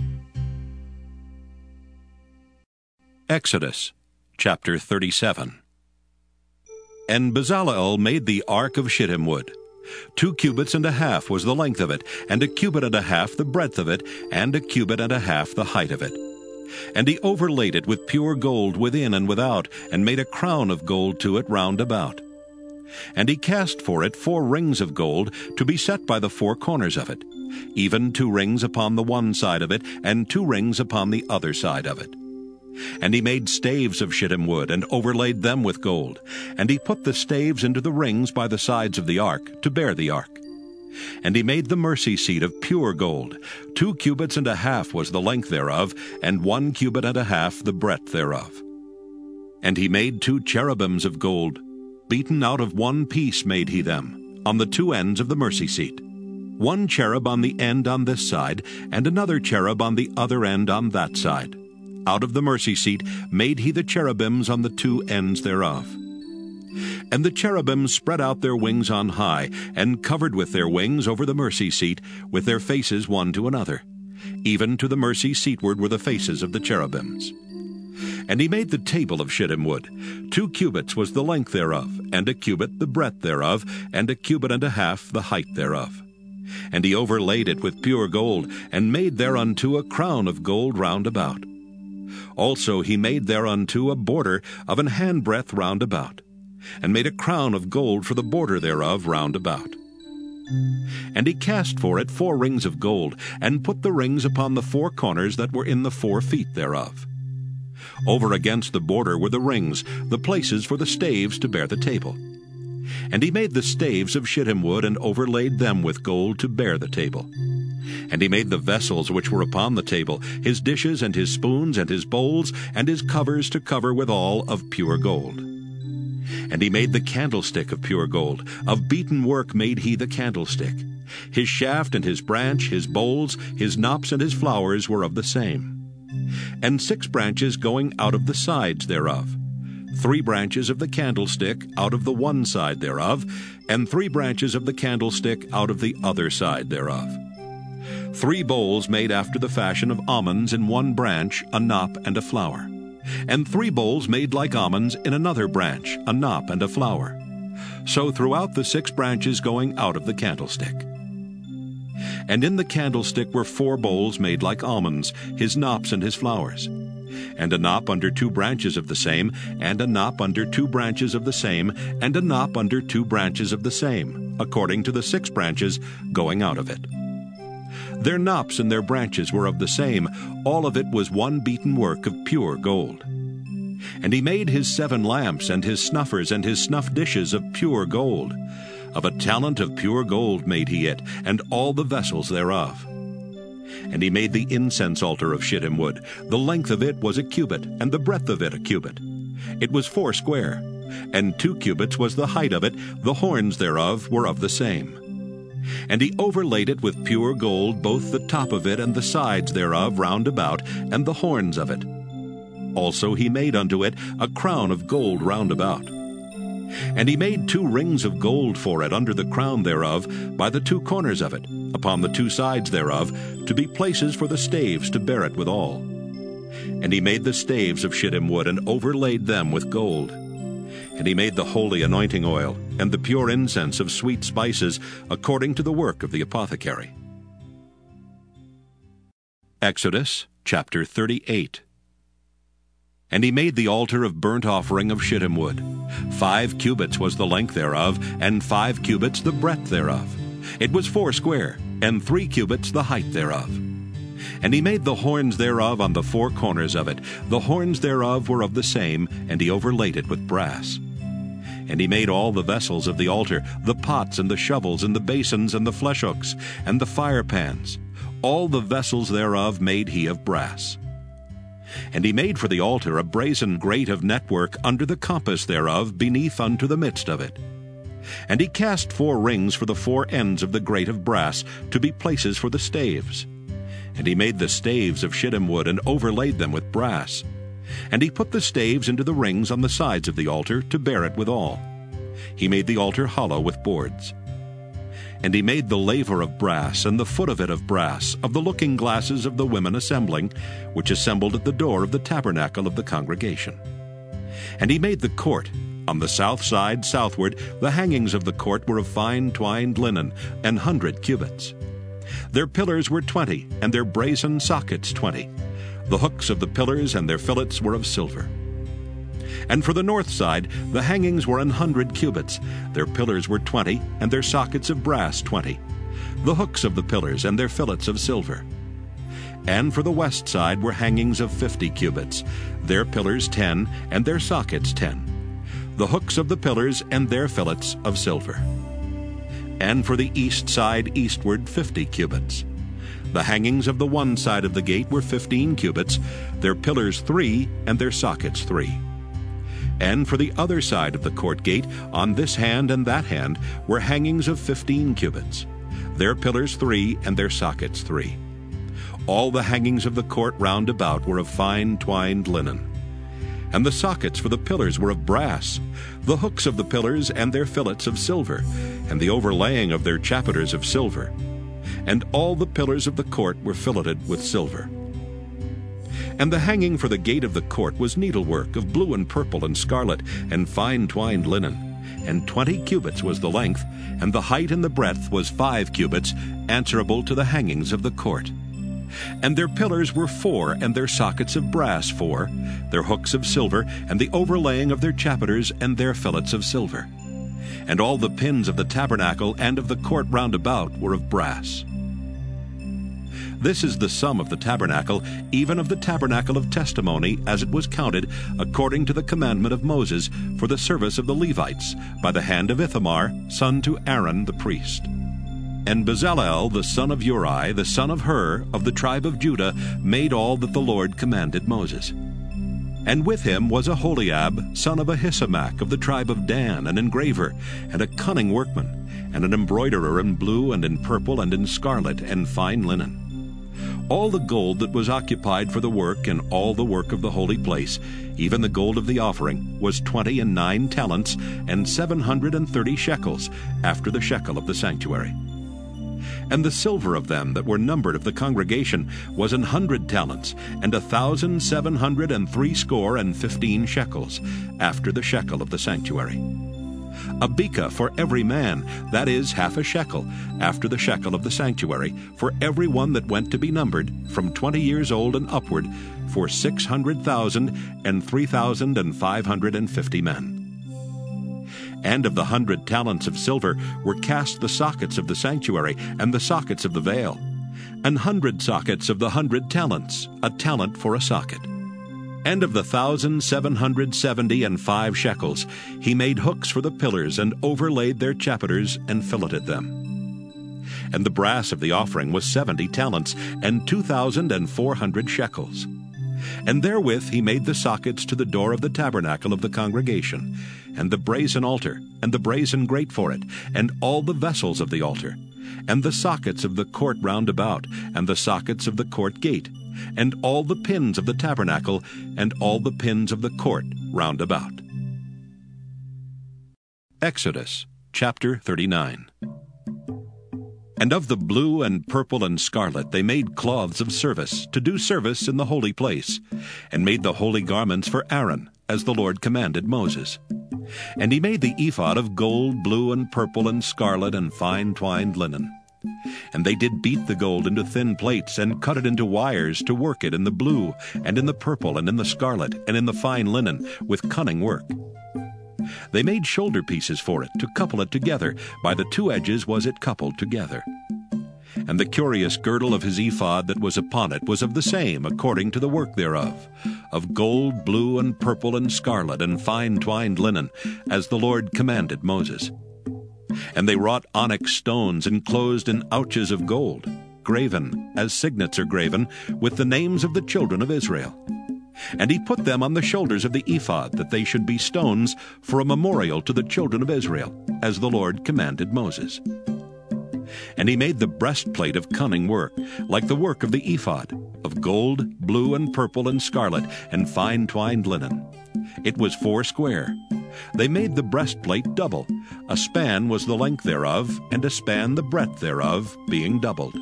Exodus chapter 37 And Bezaleel made the ark of shittim wood. Two cubits and a half was the length of it, and a cubit and a half the breadth of it, and a cubit and a half the height of it. And he overlaid it with pure gold within and without, and made a crown of gold to it round about. And he cast for it four rings of gold to be set by the four corners of it, even two rings upon the one side of it, and two rings upon the other side of it. And he made staves of shittim wood, and overlaid them with gold. And he put the staves into the rings by the sides of the ark, to bear the ark. And he made the mercy seat of pure gold. Two cubits and a half was the length thereof, and one cubit and a half the breadth thereof. And he made two cherubims of gold. Beaten out of one piece made he them, on the two ends of the mercy seat. One cherub on the end on this side, and another cherub on the other end on that side. Out of the mercy seat made he the cherubims on the two ends thereof. And the cherubims spread out their wings on high, and covered with their wings over the mercy seat, with their faces one to another. Even to the mercy seatward were the faces of the cherubims. And he made the table of shittim wood. Two cubits was the length thereof, and a cubit the breadth thereof, and a cubit and a half the height thereof. And he overlaid it with pure gold, and made thereunto a crown of gold round about. Also he made thereunto a border of an handbreadth round about, and made a crown of gold for the border thereof round about. And he cast for it four rings of gold, and put the rings upon the four corners that were in the four feet thereof. Over against the border were the rings, the places for the staves to bear the table. And he made the staves of shittim wood, and overlaid them with gold to bear the table. And he made the vessels which were upon the table, his dishes and his spoons and his bowls, and his covers to cover withal of pure gold. And he made the candlestick of pure gold. Of beaten work made he the candlestick. His shaft and his branch, his bowls, his knops and his flowers were of the same. And six branches going out of the sides thereof. Three branches of the candlestick out of the one side thereof, and three branches of the candlestick out of the other side thereof. Three bowls made after the fashion of almonds in one branch, a knop and a flower. And three bowls made like almonds in another branch, a knop and a flower. So throughout the six branches going out of the candlestick. And in the candlestick were four bowls made like almonds, his knops and his flowers. And a knop under two branches of the same, and a knop under two branches of the same, and a knop under two branches of the same, according to the six branches going out of it. Their knops and their branches were of the same, all of it was one beaten work of pure gold. And he made his seven lamps, and his snuffers, and his snuff dishes of pure gold. Of a talent of pure gold made he it, and all the vessels thereof. And he made the incense altar of shittim wood. The length of it was a cubit, and the breadth of it a cubit. It was four square, and two cubits was the height of it, the horns thereof were of the same. And he overlaid it with pure gold, both the top of it and the sides thereof round about, and the horns of it. Also he made unto it a crown of gold round about. And he made two rings of gold for it under the crown thereof, by the two corners of it, upon the two sides thereof, to be places for the staves to bear it withal. And he made the staves of shittim wood, and overlaid them with gold. And he made the holy anointing oil, and the pure incense of sweet spices, according to the work of the apothecary. Exodus chapter 38 And he made the altar of burnt offering of shittim wood. Five cubits was the length thereof, and five cubits the breadth thereof. It was four square, and three cubits the height thereof. And he made the horns thereof on the four corners of it. The horns thereof were of the same, and he overlaid it with brass. And he made all the vessels of the altar, the pots and the shovels and the basins and the fleshhooks and the fire pans. All the vessels thereof made he of brass. And he made for the altar a brazen grate of network under the compass thereof, beneath unto the midst of it. And he cast four rings for the four ends of the grate of brass, to be places for the staves. And he made the staves of shittim wood, and overlaid them with brass. And he put the staves into the rings on the sides of the altar, to bear it withal. He made the altar hollow with boards. And he made the laver of brass, and the foot of it of brass, of the looking glasses of the women assembling, which assembled at the door of the tabernacle of the congregation. And he made the court. On the south side, southward, the hangings of the court were of fine twined linen, an hundred cubits. Their pillars were twenty, and their brazen sockets twenty. The hooks of the pillars and their fillets were of silver. And for the north side, the hangings were an hundred cubits. Their pillars were twenty, and their sockets of brass twenty. The hooks of the pillars and their fillets of silver. And for the west side were hangings of fifty cubits, their pillars ten, and their sockets ten. The hooks of the pillars and their fillets of silver. And for the east side eastward fifty cubits. The hangings of the one side of the gate were fifteen cubits, their pillars three, and their sockets three. And for the other side of the court gate, on this hand and that hand, were hangings of fifteen cubits, their pillars three, and their sockets three. All the hangings of the court round about were of fine twined linen. And the sockets for the pillars were of brass, the hooks of the pillars and their fillets of silver, and the overlaying of their chapiters of silver. And all the pillars of the court were filleted with silver. And the hanging for the gate of the court was needlework of blue and purple and scarlet, and fine twined linen. And twenty cubits was the length, and the height and the breadth was five cubits, answerable to the hangings of the court. And their pillars were four, and their sockets of brass four, their hooks of silver, and the overlaying of their chapiters and their fillets of silver. And all the pins of the tabernacle and of the court round about were of brass. This is the sum of the tabernacle, even of the tabernacle of testimony, as it was counted, according to the commandment of Moses, for the service of the Levites, by the hand of Ithamar, son to Aaron the priest. And Bezaleel, the son of Uri, the son of Hur, of the tribe of Judah, made all that the Lord commanded Moses. And with him was Aholiab, son of Ahisamach, of the tribe of Dan, an engraver, and a cunning workman, and an embroiderer in blue and in purple and in scarlet and fine linen. All the gold that was occupied for the work and all the work of the holy place, even the gold of the offering, was twenty and nine talents and seven hundred and thirty shekels, after the shekel of the sanctuary. And the silver of them that were numbered of the congregation was an hundred talents, and a thousand seven hundred and threescore and fifteen shekels, after the shekel of the sanctuary a beka for every man, that is, half a shekel, after the shekel of the sanctuary, for every one that went to be numbered, from twenty years old and upward, for six hundred thousand and three thousand and five hundred and fifty men. And of the hundred talents of silver were cast the sockets of the sanctuary and the sockets of the veil, an hundred sockets of the hundred talents, a talent for a socket and of the thousand seven hundred seventy and five shekels, he made hooks for the pillars, and overlaid their chapiters, and filleted them. And the brass of the offering was seventy talents, and two thousand and four hundred shekels. And therewith he made the sockets to the door of the tabernacle of the congregation, and the brazen altar, and the brazen grate for it, and all the vessels of the altar, and the sockets of the court round about, and the sockets of the court gate, and all the pins of the tabernacle, and all the pins of the court round about. Exodus chapter 39 And of the blue and purple and scarlet they made cloths of service, to do service in the holy place, and made the holy garments for Aaron, as the Lord commanded Moses. And he made the ephod of gold, blue, and purple, and scarlet, and fine twined linen. And they did beat the gold into thin plates, and cut it into wires to work it in the blue, and in the purple, and in the scarlet, and in the fine linen, with cunning work. They made shoulder pieces for it, to couple it together. By the two edges was it coupled together. And the curious girdle of his ephod that was upon it was of the same, according to the work thereof, of gold, blue, and purple, and scarlet, and fine twined linen, as the Lord commanded Moses. And they wrought onyx stones enclosed in ouches of gold, graven, as signets are graven, with the names of the children of Israel. And he put them on the shoulders of the ephod, that they should be stones for a memorial to the children of Israel, as the Lord commanded Moses. And he made the breastplate of cunning work, like the work of the ephod, of gold, blue, and purple, and scarlet, and fine twined linen. It was four square. They made the breastplate double. A span was the length thereof, and a span the breadth thereof, being doubled.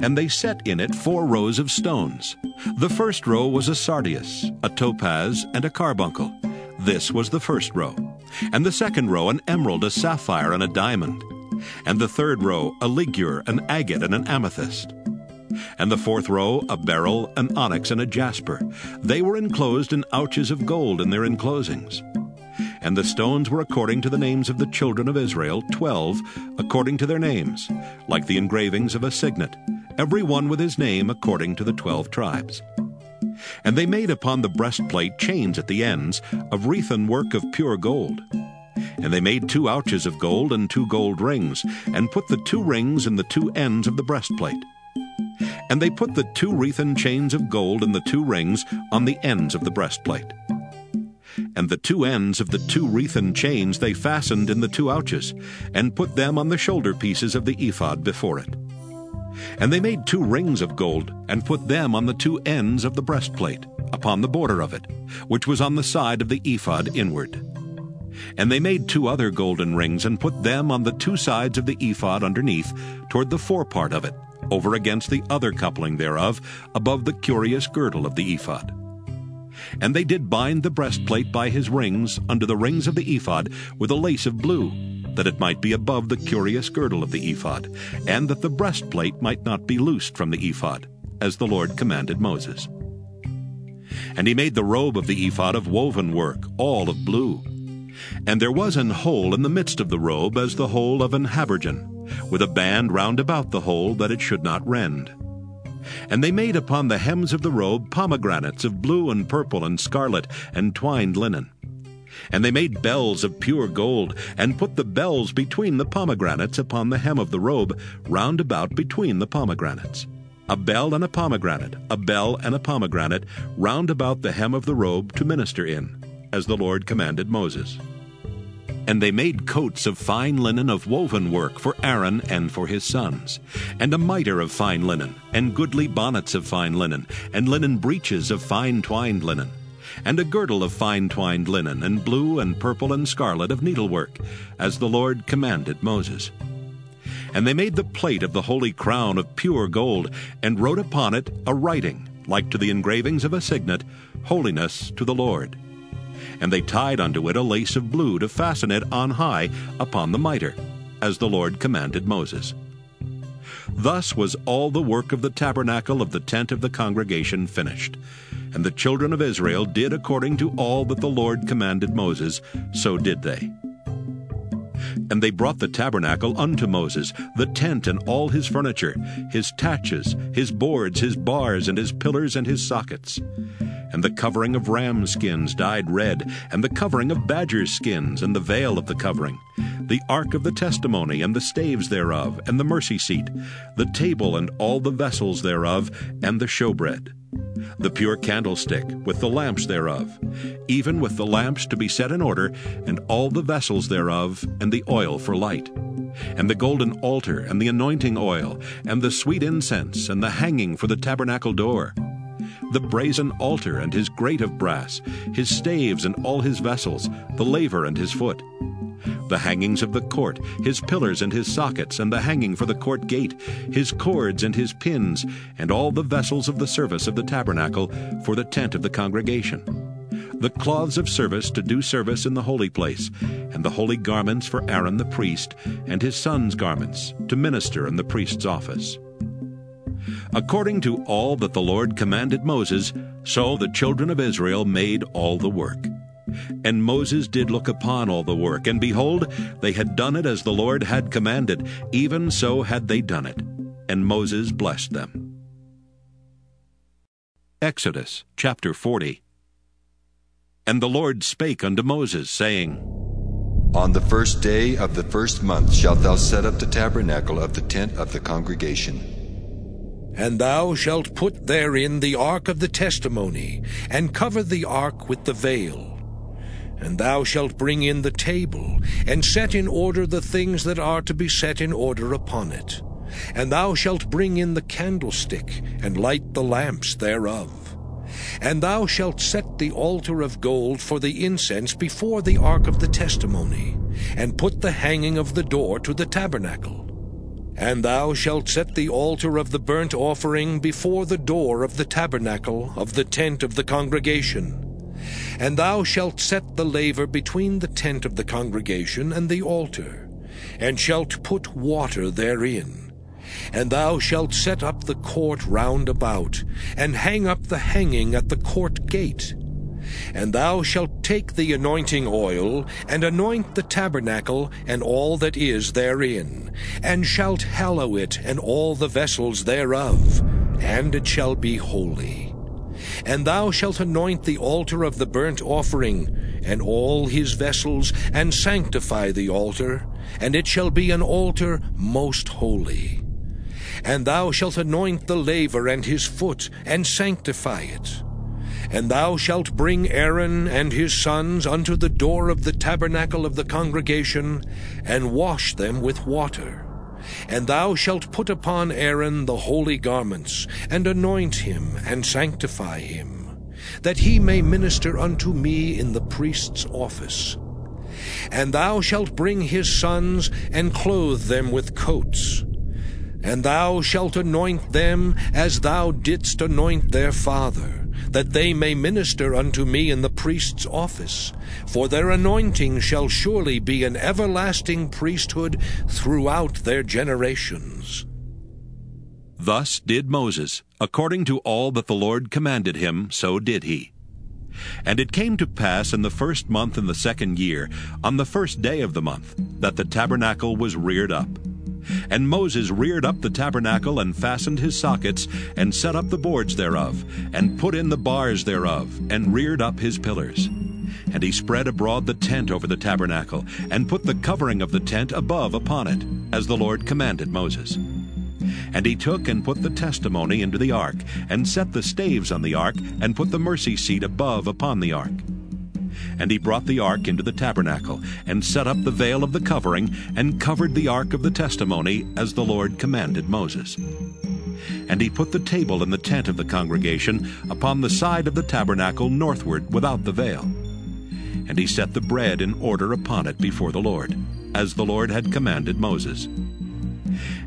And they set in it four rows of stones. The first row was a sardius, a topaz, and a carbuncle. This was the first row. And the second row an emerald, a sapphire, and a diamond. And the third row a ligure, an agate, and an amethyst and the fourth row a beryl, an onyx, and a jasper. They were enclosed in ouches of gold in their enclosings. And the stones were according to the names of the children of Israel, twelve, according to their names, like the engravings of a signet, every one with his name according to the twelve tribes. And they made upon the breastplate chains at the ends of wreathen work of pure gold. And they made two ouches of gold and two gold rings, and put the two rings in the two ends of the breastplate. And they put the two wreathen chains of gold and the two rings on the ends of the breastplate. And the two ends of the two wreathen chains they fastened in the two ouches, and put them on the shoulder pieces of the ephod before it. And they made two rings of gold, and put them on the two ends of the breastplate, upon the border of it, which was on the side of the ephod inward. And they made two other golden rings, and put them on the two sides of the ephod underneath, toward the forepart of it, over against the other coupling thereof, above the curious girdle of the ephod. And they did bind the breastplate by his rings under the rings of the ephod with a lace of blue, that it might be above the curious girdle of the ephod, and that the breastplate might not be loosed from the ephod, as the Lord commanded Moses. And he made the robe of the ephod of woven work, all of blue. And there was an hole in the midst of the robe as the hole of an habergeon with a band round about the hole that it should not rend. And they made upon the hems of the robe pomegranates of blue and purple and scarlet and twined linen. And they made bells of pure gold, and put the bells between the pomegranates upon the hem of the robe, round about between the pomegranates. A bell and a pomegranate, a bell and a pomegranate, round about the hem of the robe to minister in, as the Lord commanded Moses. And they made coats of fine linen of woven work for Aaron and for his sons, and a mitre of fine linen, and goodly bonnets of fine linen, and linen breeches of fine twined linen, and a girdle of fine twined linen, and blue and purple and scarlet of needlework, as the Lord commanded Moses. And they made the plate of the holy crown of pure gold, and wrote upon it a writing, like to the engravings of a signet, Holiness to the Lord and they tied unto it a lace of blue to fasten it on high upon the mitre, as the Lord commanded Moses. Thus was all the work of the tabernacle of the tent of the congregation finished. And the children of Israel did according to all that the Lord commanded Moses, so did they. And they brought the tabernacle unto Moses, the tent and all his furniture, his taches, his boards, his bars, and his pillars and his sockets and the covering of ram skins dyed red, and the covering of badger skins, and the veil of the covering, the ark of the testimony, and the staves thereof, and the mercy seat, the table and all the vessels thereof, and the showbread, the pure candlestick, with the lamps thereof, even with the lamps to be set in order, and all the vessels thereof, and the oil for light and the golden altar, and the anointing oil, and the sweet incense, and the hanging for the tabernacle door, the brazen altar and his grate of brass, his staves and all his vessels, the laver and his foot, the hangings of the court, his pillars and his sockets, and the hanging for the court gate, his cords and his pins, and all the vessels of the service of the tabernacle for the tent of the congregation, the cloths of service to do service in the holy place, and the holy garments for Aaron the priest, and his sons' garments to minister in the priest's office. According to all that the Lord commanded Moses, so the children of Israel made all the work. And Moses did look upon all the work, and behold, they had done it as the Lord had commanded, even so had they done it. And Moses blessed them. Exodus chapter 40 And the Lord spake unto Moses, saying, On the first day of the first month shalt thou set up the tabernacle of the tent of the congregation. And thou shalt put therein the ark of the testimony, and cover the ark with the veil. And thou shalt bring in the table, and set in order the things that are to be set in order upon it. And thou shalt bring in the candlestick, and light the lamps thereof. And thou shalt set the altar of gold for the incense before the ark of the testimony, and put the hanging of the door to the tabernacle. And thou shalt set the altar of the burnt offering before the door of the tabernacle of the tent of the congregation. And thou shalt set the laver between the tent of the congregation and the altar, and shalt put water therein. And thou shalt set up the court round about, and hang up the hanging at the court gate. And thou shalt take the anointing oil, and anoint the tabernacle, and all that is therein, and shalt hallow it, and all the vessels thereof, and it shall be holy. And thou shalt anoint the altar of the burnt offering, and all his vessels, and sanctify the altar, and it shall be an altar most holy. And thou shalt anoint the laver and his foot, and sanctify it. And thou shalt bring Aaron and his sons unto the door of the tabernacle of the congregation, and wash them with water. And thou shalt put upon Aaron the holy garments, and anoint him, and sanctify him, that he may minister unto me in the priest's office. And thou shalt bring his sons, and clothe them with coats. And thou shalt anoint them as thou didst anoint their father, that they may minister unto me in the priest's office. For their anointing shall surely be an everlasting priesthood throughout their generations. Thus did Moses, according to all that the Lord commanded him, so did he. And it came to pass in the first month in the second year, on the first day of the month, that the tabernacle was reared up. And Moses reared up the tabernacle, and fastened his sockets, and set up the boards thereof, and put in the bars thereof, and reared up his pillars. And he spread abroad the tent over the tabernacle, and put the covering of the tent above upon it, as the Lord commanded Moses. And he took and put the testimony into the ark, and set the staves on the ark, and put the mercy seat above upon the ark. And he brought the ark into the tabernacle, and set up the veil of the covering, and covered the ark of the testimony, as the Lord commanded Moses. And he put the table in the tent of the congregation upon the side of the tabernacle northward without the veil. And he set the bread in order upon it before the Lord, as the Lord had commanded Moses.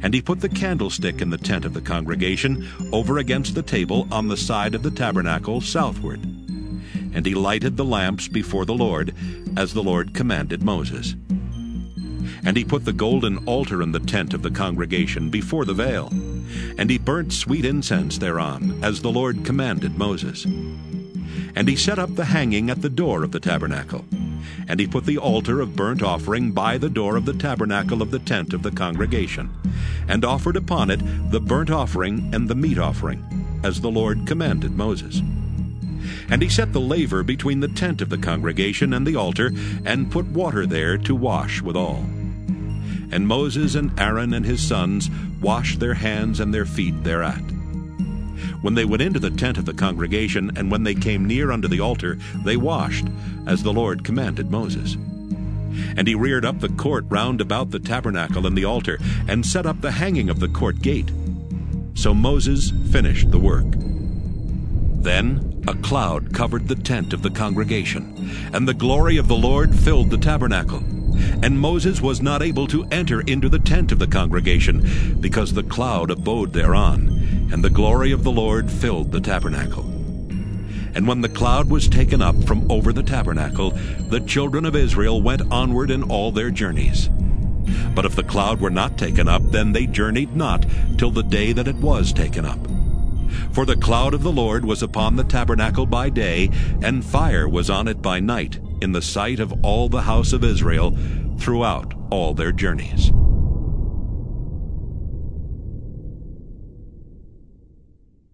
And he put the candlestick in the tent of the congregation over against the table on the side of the tabernacle southward. And he lighted the lamps before the Lord, as the Lord commanded Moses. And he put the golden altar in the tent of the congregation before the veil. And he burnt sweet incense thereon, as the Lord commanded Moses. And he set up the hanging at the door of the tabernacle. And he put the altar of burnt offering by the door of the tabernacle of the tent of the congregation, and offered upon it the burnt offering and the meat offering, as the Lord commanded Moses. And he set the laver between the tent of the congregation and the altar, and put water there to wash withal. And Moses and Aaron and his sons washed their hands and their feet thereat. When they went into the tent of the congregation, and when they came near unto the altar, they washed, as the Lord commanded Moses. And he reared up the court round about the tabernacle and the altar, and set up the hanging of the court gate. So Moses finished the work. Then a cloud covered the tent of the congregation, and the glory of the Lord filled the tabernacle. And Moses was not able to enter into the tent of the congregation, because the cloud abode thereon, and the glory of the Lord filled the tabernacle. And when the cloud was taken up from over the tabernacle, the children of Israel went onward in all their journeys. But if the cloud were not taken up, then they journeyed not till the day that it was taken up. For the cloud of the Lord was upon the tabernacle by day, and fire was on it by night, in the sight of all the house of Israel, throughout all their journeys.